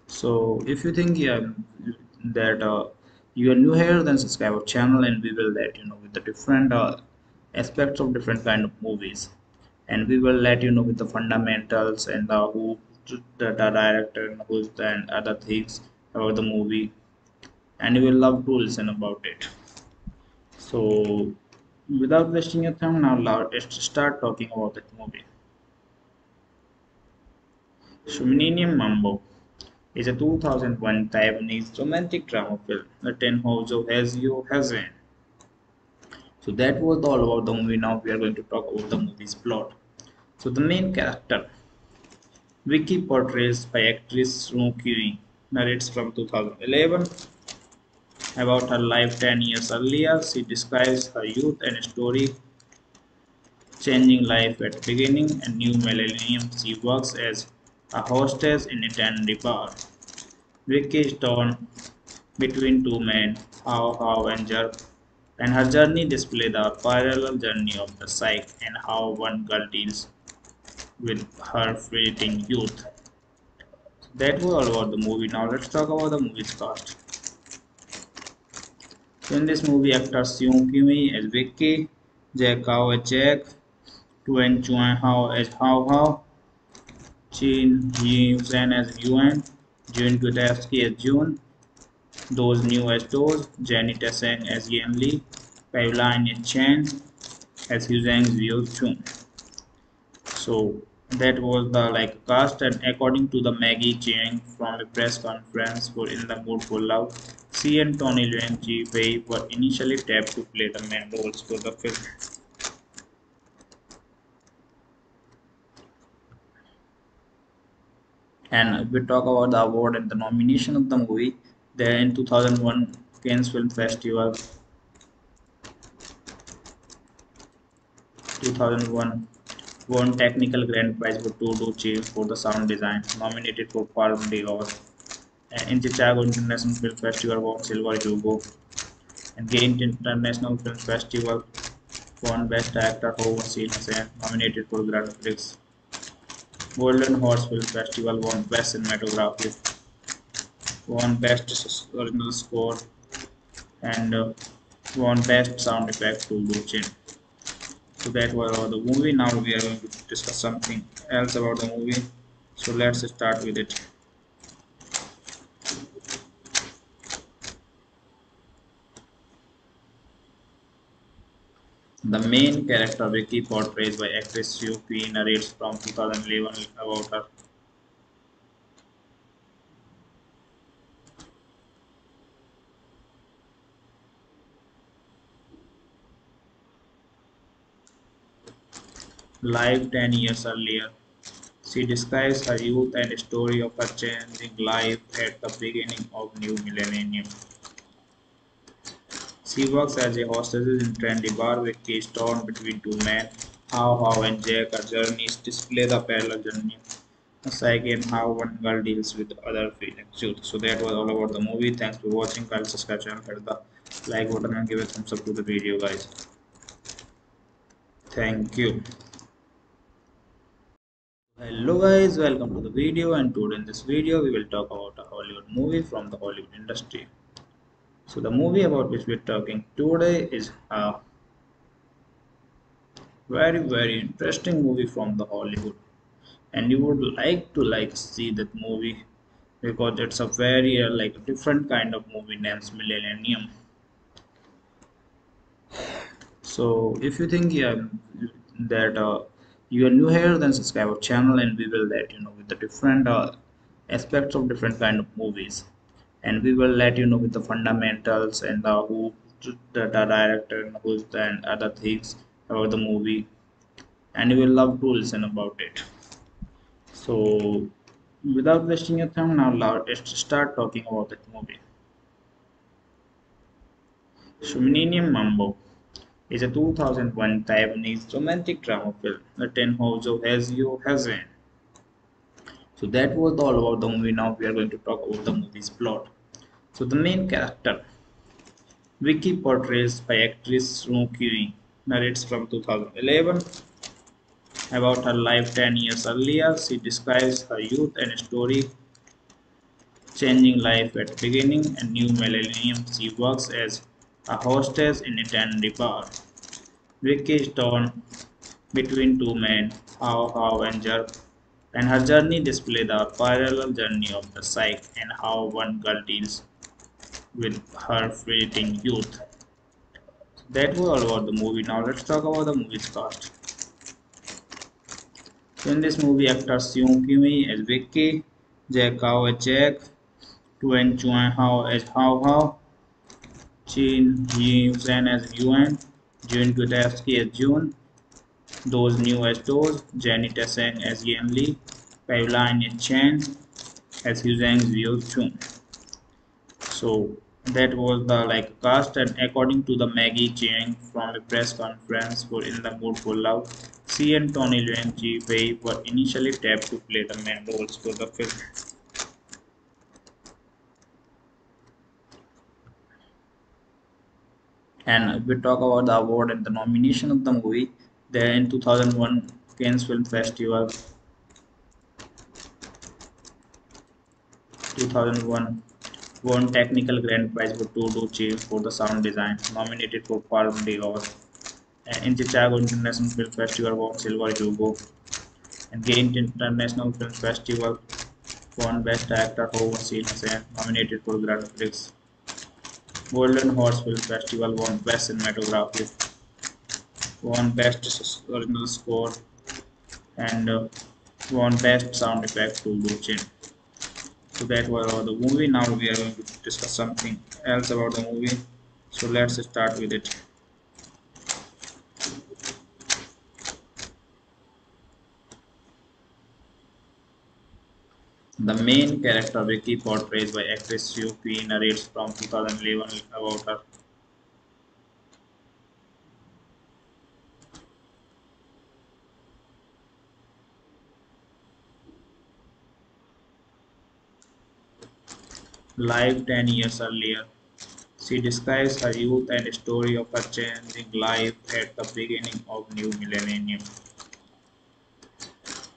S1: So if you think yeah that uh, you are new here then subscribe our channel and we will let you know with the different uh, aspects of different kind of movies and we will let you know with the fundamentals and the who the, the director and who's the and other things about the movie and you will love to listen about it so without wasting your time now let's start talking about that movie Shumininium Mambo is a 2001 Taiwanese romantic drama film written Hou Hsiao-hsien. So that was all about the movie. Now we are going to talk about the movie's plot. So the main character, Vicky portrays by actress Soo Kyung, narrates from 2011 about her life 10 years earlier. She describes her youth and story changing life at beginning and new millennium. She works as a hostess in a dandy bar. Vicky is torn between two men, How How and Jerk, and her journey displays the parallel journey of the psyche and how one girl deals with her fleeting youth. That was all about the movie. Now let's talk about the movie's cast. In this movie, actors Seung Kimi as Vicky, Jack Kao as Jack, Tuan Chun-hao as Hao Hao, Chin Yi Hussein as Yuan, Jun Kutevsky as June, Doze Niu as Doze, Jenny Tseng as Yan Li, as Chen, as Hu Zhang's View Chung. So that was the like cast and according to the Maggie Cheung from a press conference for In the Mood for Love, she and Tony Leung Chiu-wai were initially tapped to play the main roles for the film. And we talk about the award and the nomination of the movie. There in 2001 Cannes Film Festival 2001 won technical grand prize for Tu Duu-chih for the sound design, nominated for Palme d'Or. In Chicago International Film Festival won Silver Hugo. And Ghent International Film Festival won Best Actor for Hussain, nominated for Grand Prix. Golden Horse Film Festival won Best Cinematography, won Best Original Score, and uh, won Best Sound Effect to Luchin so that was about the movie. Now we are going to discuss something else about the movie. So let's start with it. The main character of Vicky portrayed by actress Sue P narrates from 2011 about her life 10 years earlier. She describes her youth and story of her changing life at the beginning of new millennium. She works as a hostess in trendy bar with keys torn between two men. How How and Jack are journeys display the parallel journey psyche and how one girl deals with other feelings. So that was all about the movie. Thanks for watching. Guys, subscribe channel, hit the like button and give a thumbs up to the video guys. Thank you hello guys welcome to the video and today in this video we will talk about a hollywood movie from the hollywood industry. So the movie about which we're talking today is a very very interesting movie from the hollywood. And you would like to like see that movie because it's a very uh, like different kind of movie named millennium. So if you think yeah that uh, you are new here then subscribe our channel and we will let you know with the different uh, aspects of different kind of movies. And we will let you know with the fundamentals and the who the, the director and who's the and other things about the movie. And you will love to listen about it. So without wasting your time now let's start talking about that movie. So Mambo is a 2001 Taiwanese romantic drama film written Hou Hsiao-hsien. So that was all about the movie. Now we are going to talk about the movie's plot. So the main character, Vicky portrays by actress Shu Qi, narrates from 2011 about her life 10 years earlier. She describes her youth and story changing life at beginning and new millennium. She works as a hostess in a trendy bar. Vicky is torn between two men, How How and Jerk, and her journey displays the parallel journey of the psyche and how one girl deals with her fleeting youth. That was all about the movie. Now let's talk about the movie's cast. In this movie, actors Seung Kimi as Vicky, Jack Kao as Jack, Tuan Chun-hao as How How, Chin Zen as Yuan, June Gutevsky as June, Doze Niu as Doze, Jenny Tseng as Yan Li, Pauline Chen as Hu Zhang's Liu Chung. So that was the like cast and according to the Maggie Cheung from a press conference for In the Mood for Love, she and Tony Leung Chiu-wai were initially tapped to play the main roles for the film. And we talk about the award and the nomination of the movie there in 2001 Cannes Film Festival 2001 won technical grand prize for Tu Duu-chih for the sound design nominated for Palme d'Or in Chicago International Film Festival won Silver Hugo. And Ghent International Film Festival won Best Actor for Hussain nominated for Grand Prix Golden Horse Film Festival won Best Cinematography, won Best Original Score, and uh, won Best Sound Effect to Luchin. So that was about the movie. Now we are going to discuss something else about the movie. So let's start with it. The main character Vicky, portrayed by actress Sue narrates from 2011 about her life 10 years earlier. She describes her youth and story of her changing life at the beginning of new millennium.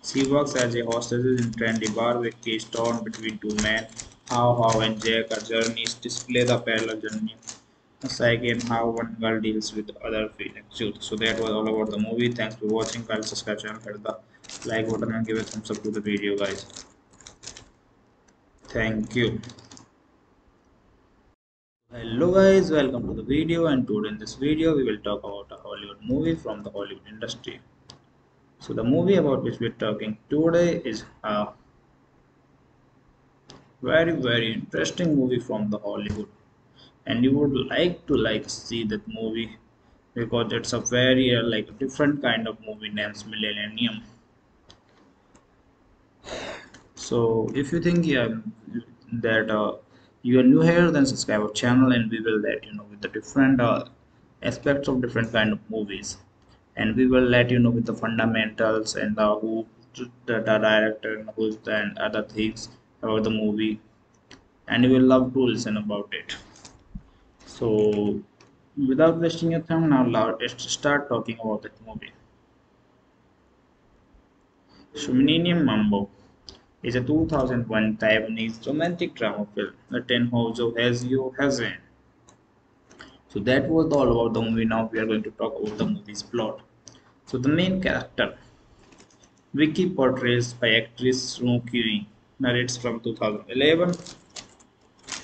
S1: She works as a hostess in trendy bar with keys torn between two men. How How and Jack are journeys display the parallel journey. Psyche and how one girl deals with other feelings. So that was all about the movie. Thanks for watching. Kindly subscribe channel, hit the like button and give a thumbs up to the video guys. Thank you hello guys welcome to the video and today in this video we will talk about a hollywood movie from the hollywood industry so the movie about which we're talking today is a very very interesting movie from the hollywood. And you would like to like see that movie because it's a very uh, like different kind of movie named millennium. So if you think yeah that uh, you are new here then subscribe our channel and we will let you know with the different uh, aspects of different kind of movies and we will let you know with the fundamentals and the who the, the director and who's the and other things about the movie. And you will love to listen about it. So without wasting your time now let's start talking about that movie. So Mambo is a 2001 Taiwanese romantic drama film written Hou Hsiao-hsien. So that was all about the movie. Now we are going to talk about the movie's plot. So the main character, Vicky portrays by actress Shu Qi, narrates from 2011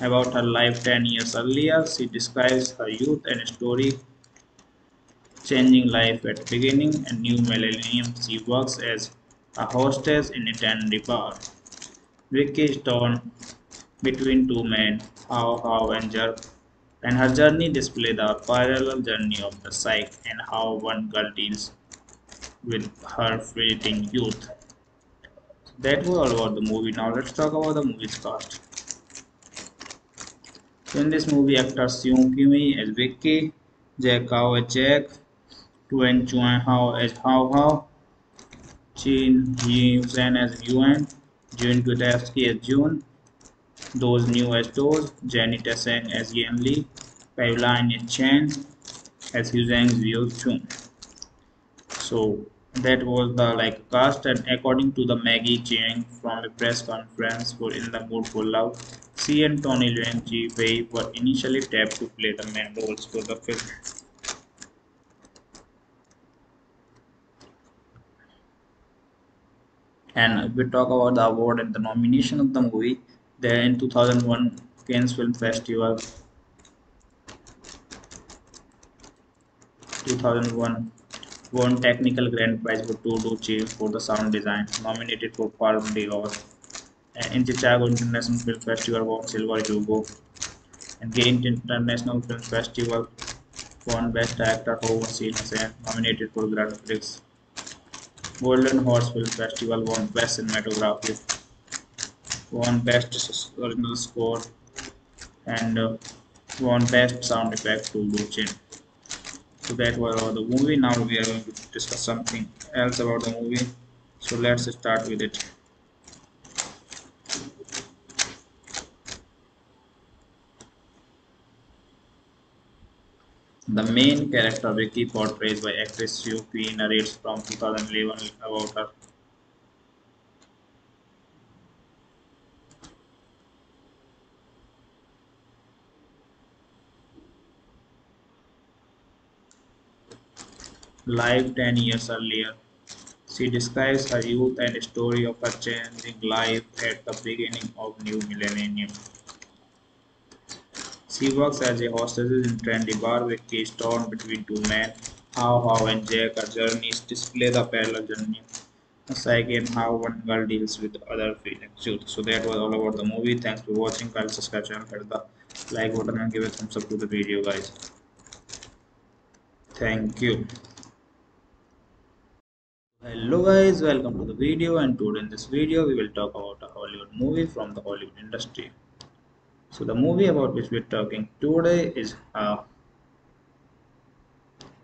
S1: about her life 10 years earlier. She describes her youth and story changing life at beginning and new millennium. She works as a hostess in a dandy bar. Vicky is torn between two men, How How and Jerk, and her journey displays the parallel journey of the psyche and how one girl deals with her fleeting youth. That was all about the movie. Now let's talk about the movie's cast. In this movie, actors Seung Kimi as Vicky, Jack Kao as Jack, Tuan Chun-hao as How How, Chin Yi Zen as Yuan, June Gutevsky as June, Doze Niu as Doze, Jenny Tseng as Yan Li, Pauline Chen as Huzang Zio Chun. So that was the like cast and according to the Maggie Cheung from a press conference for In the Mood for Love, she and Tony Leung Chiu-wai were initially tapped to play the main roles for the film. and we talk about the award and the nomination of the movie there in 2001 Cannes Film Festival 2001 won technical grand prize for Todo Che for the sound design nominated for Palme d'Or and in Chicago International Film Festival won Silver Hugo and gained International Film Festival won Best Actor Howard Hussein nominated for Grand Prix Golden Horse Film Festival won Best Cinematography, won Best Original Score, and uh, won Best Sound Effect to Luchin. So that was about the movie. Now we are going to discuss something else about the movie. So let's start with it. The main character Vicky, portrayed by actress Sue narrates from 2011 about her life 10 years earlier. She describes her youth and story of her changing life at the beginning of new millennium. She works as a hostess in trendy bar with keys torn between two men. how how and Jack are journeys display the parallel journey. Psyche and how one girl deals with other feelings. So that was all about the movie. Thanks for watching. Kindly subscribe channel hit the like button and give a thumbs up to the video guys. Thank you hello guys welcome to the video and today in this video we will talk about a hollywood movie from the hollywood industry. So the movie about which we're talking today is a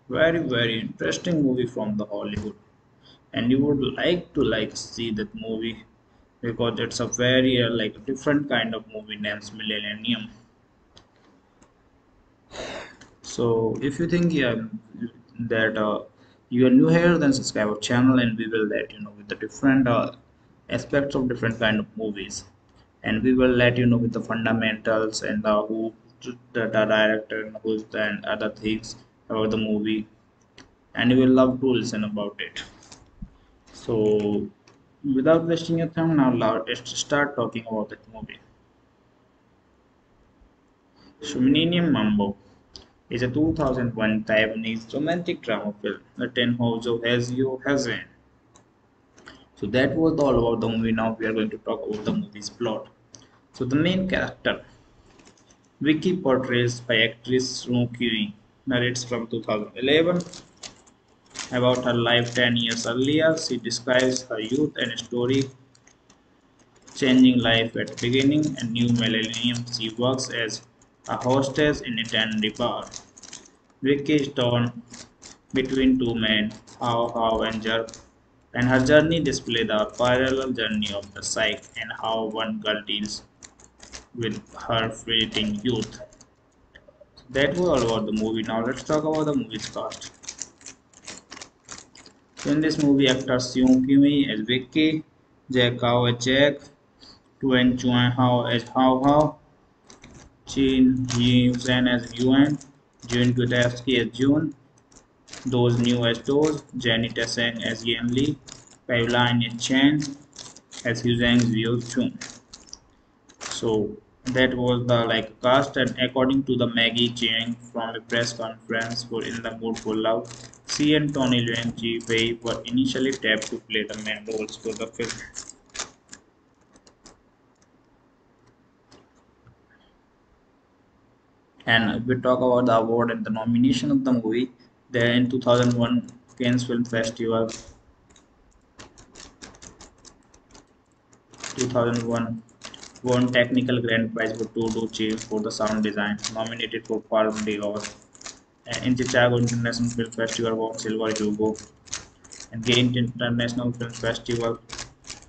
S1: very very interesting movie from the hollywood. And you would like to like see that movie because it's a very uh, like different kind of movie named millennium. So if you think yeah, that uh, you are new here then subscribe our channel and we will let you know with the different uh, aspects of different kind of movies. And we will let you know with the fundamentals and the who the, the director and who's the and other things about the movie. And you will love to listen about it. So without wasting your time now let's start talking about that movie. So Mambo is a 2001 Taiwanese romantic drama film written Hou Hsiao-hsien. So that was all about the movie. Now we are going to talk about the movie's plot. So the main character, Vicky portrays by actress Soo Kyung, narrates from 2011 about her life 10 years earlier. She describes her youth and story changing life at beginning and new millennium. She works as a hostess in a dandy bar. Vicky is torn between two men, How How and Jerk, and her journey displays the parallel journey of the psyche and how one girl deals with her fleeting youth. That was all about the movie. Now let's talk about the movie's cast. In this movie, actors Seung Kimi as Vicky, Jack Kao as Jack, Tuan Chun-hao as Hao Hao, Chin Yuan as Yuan, June Kutevsky as June, Doze Niu as Doze, Jenny Tseng as Yan Li, Pauline Chen as Huzang Zio Chung. So that was the like cast. And according to the Maggie Cheung from a press conference for In the Mood for Love, she and Tony Leung Chiu-wai were initially tapped to play the main roles for the film. And we talk about the award and the nomination of the movie there in 2001 Cannes Film Festival 2001 won technical grand prize for Two Tudu for the sound design nominated for Palme d'Or. And in Chicago International Film Festival won silver Hugo and Ghent International Film Festival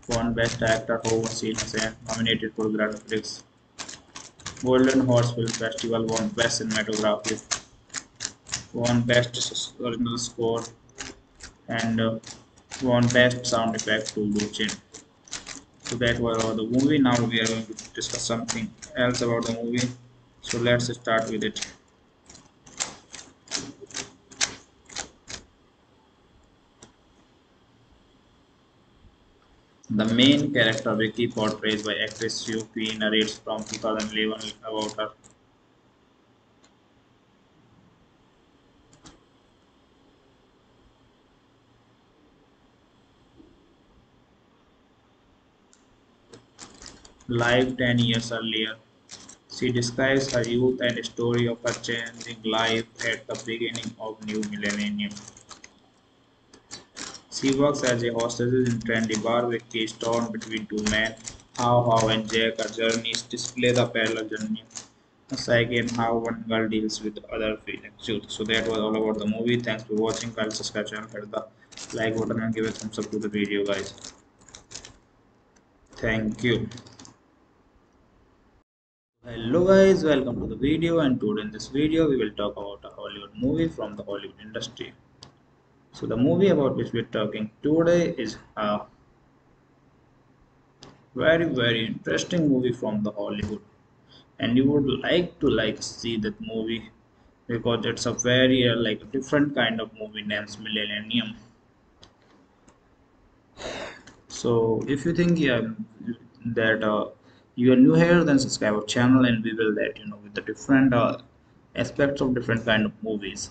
S1: won Best Actor for Hossein nominated for Grand Prix Golden Horse Film Festival won Best Cinematography, won Best Original Score, and uh, won Best Sound Effect to Luchin. So that was about the movie. Now we are going to discuss something else about the movie. So let's start with it. The main character Vicky, portrayed by actress Kwee, narrates from 2011 about her life 10 years earlier. She describes her youth and story of her changing life at the beginning of new millennium. She works as a hostess in trendy bar with keys torn between two men. How How and Jack are journeys display the parallel journey psyche and how one girl deals with other feelings. So that was all about the movie. Thanks for watching. Kindly subscribe channel, hit the like button and give a thumbs up to the video guys. Thank you. Hello guys, welcome to the video and today in this video we will talk about a Hollywood movie from the Hollywood industry. So the movie about which we're talking today is a very very interesting movie from the Hollywood and you would like to like see that movie because it's a very uh, like different kind of movie named Millennium. So if you think yeah, that uh, you are new here then subscribe our channel and we will let you know with the different uh, aspects of different kind of movies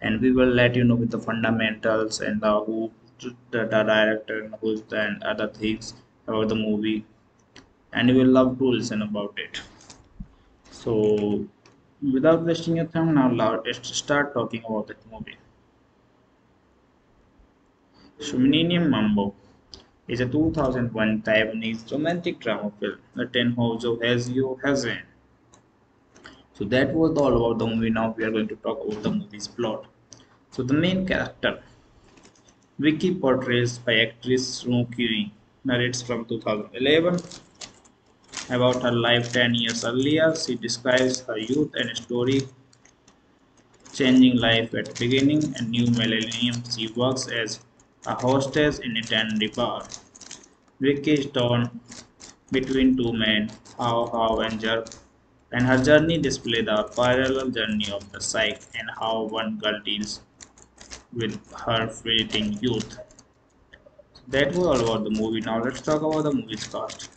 S1: and we will let you know with the fundamentals and the who the, the director and who's the and other things about the movie. And you will love to listen about it. So without wasting your time now let's start talking about that movie. So Millennium Mambo is a 2001 Taiwanese romantic drama film. That Tenhouzo Hazio Hazen. So that was all about the movie. Now we are going to talk about the movie's plot. So the main character, Vicky portrays by actress Shu Qi, narrates from 2011 about her life 10 years earlier. She describes her youth and story changing life at the beginning and new millennium. She works as a hostess in a dandy bar. Vicky is torn between two men, Hao Hao and Jerk, and her journey displays the parallel journey of the psyche and how one girl deals with her fleeting youth. That was all about the movie. Now let's talk about the movie's cast.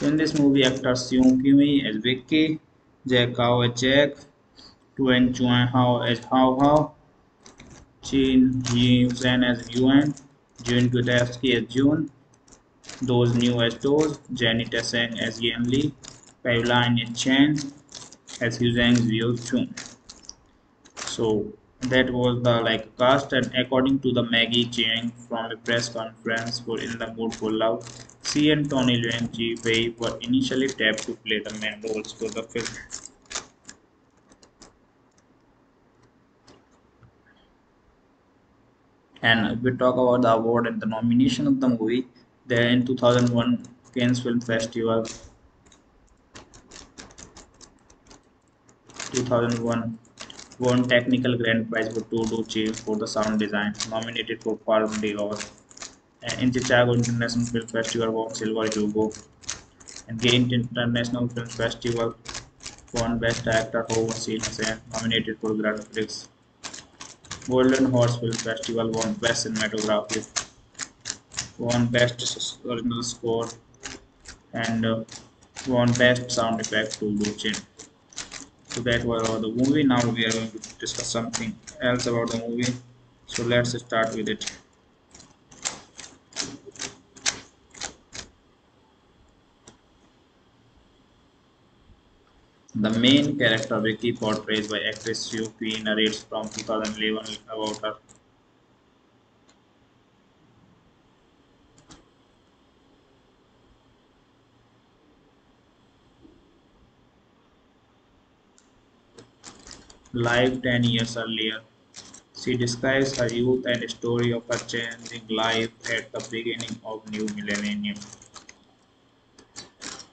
S1: In this movie, actors Seung Kimi as Vicky, Jack Kao as Jack, Tuan Chun-hao as Hao Hao, Chin Yi-Hsen as Yuan, Jun Takeuchi as June, Doze Niu as Doze, Jenny Tseng as Yan Li, Pauline Chen as Huzang Zio Chun. So that was the like cast and according to the Maggie Cheung from a press conference for In the Mood for Love, she and Tony Leung Chiu-wai were initially tapped to play the main roles for the film. and we talk about the award and the nomination of the movie there in 2001 Cannes Film Festival 2001 won technical grand prize for Todo Che for the sound design nominated for Palme d'Or and in Chicago International Film Festival won Silver Hugo and gained International Film Festival won Best Actor for Howard Hussein nominated for Grand Prix Golden Horse Film Festival won Best Cinematography, won Best Original Score, and uh, won Best Sound Effect to Luchin. So that was about the movie. Now we are going to discuss something else about the movie. So let's start with it. The main character Vicky, portrayed by actress Kwee, narrates from 2011 about her life 10 years earlier. She describes her youth and story of her changing life at the beginning of new millennium.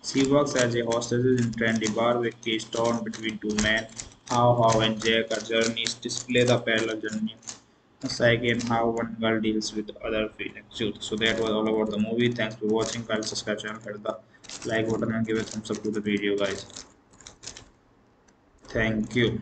S1: She works as a hostess in trendy bar with keys torn between two men. Hao Hao and Jack are journeys display the parallel journey. Psyche and how one girl deals with other feelings. So that was all about the movie. Thanks for watching. Kindly subscribe channel, hit the like button and give a thumbs up to the video guys. Thank you.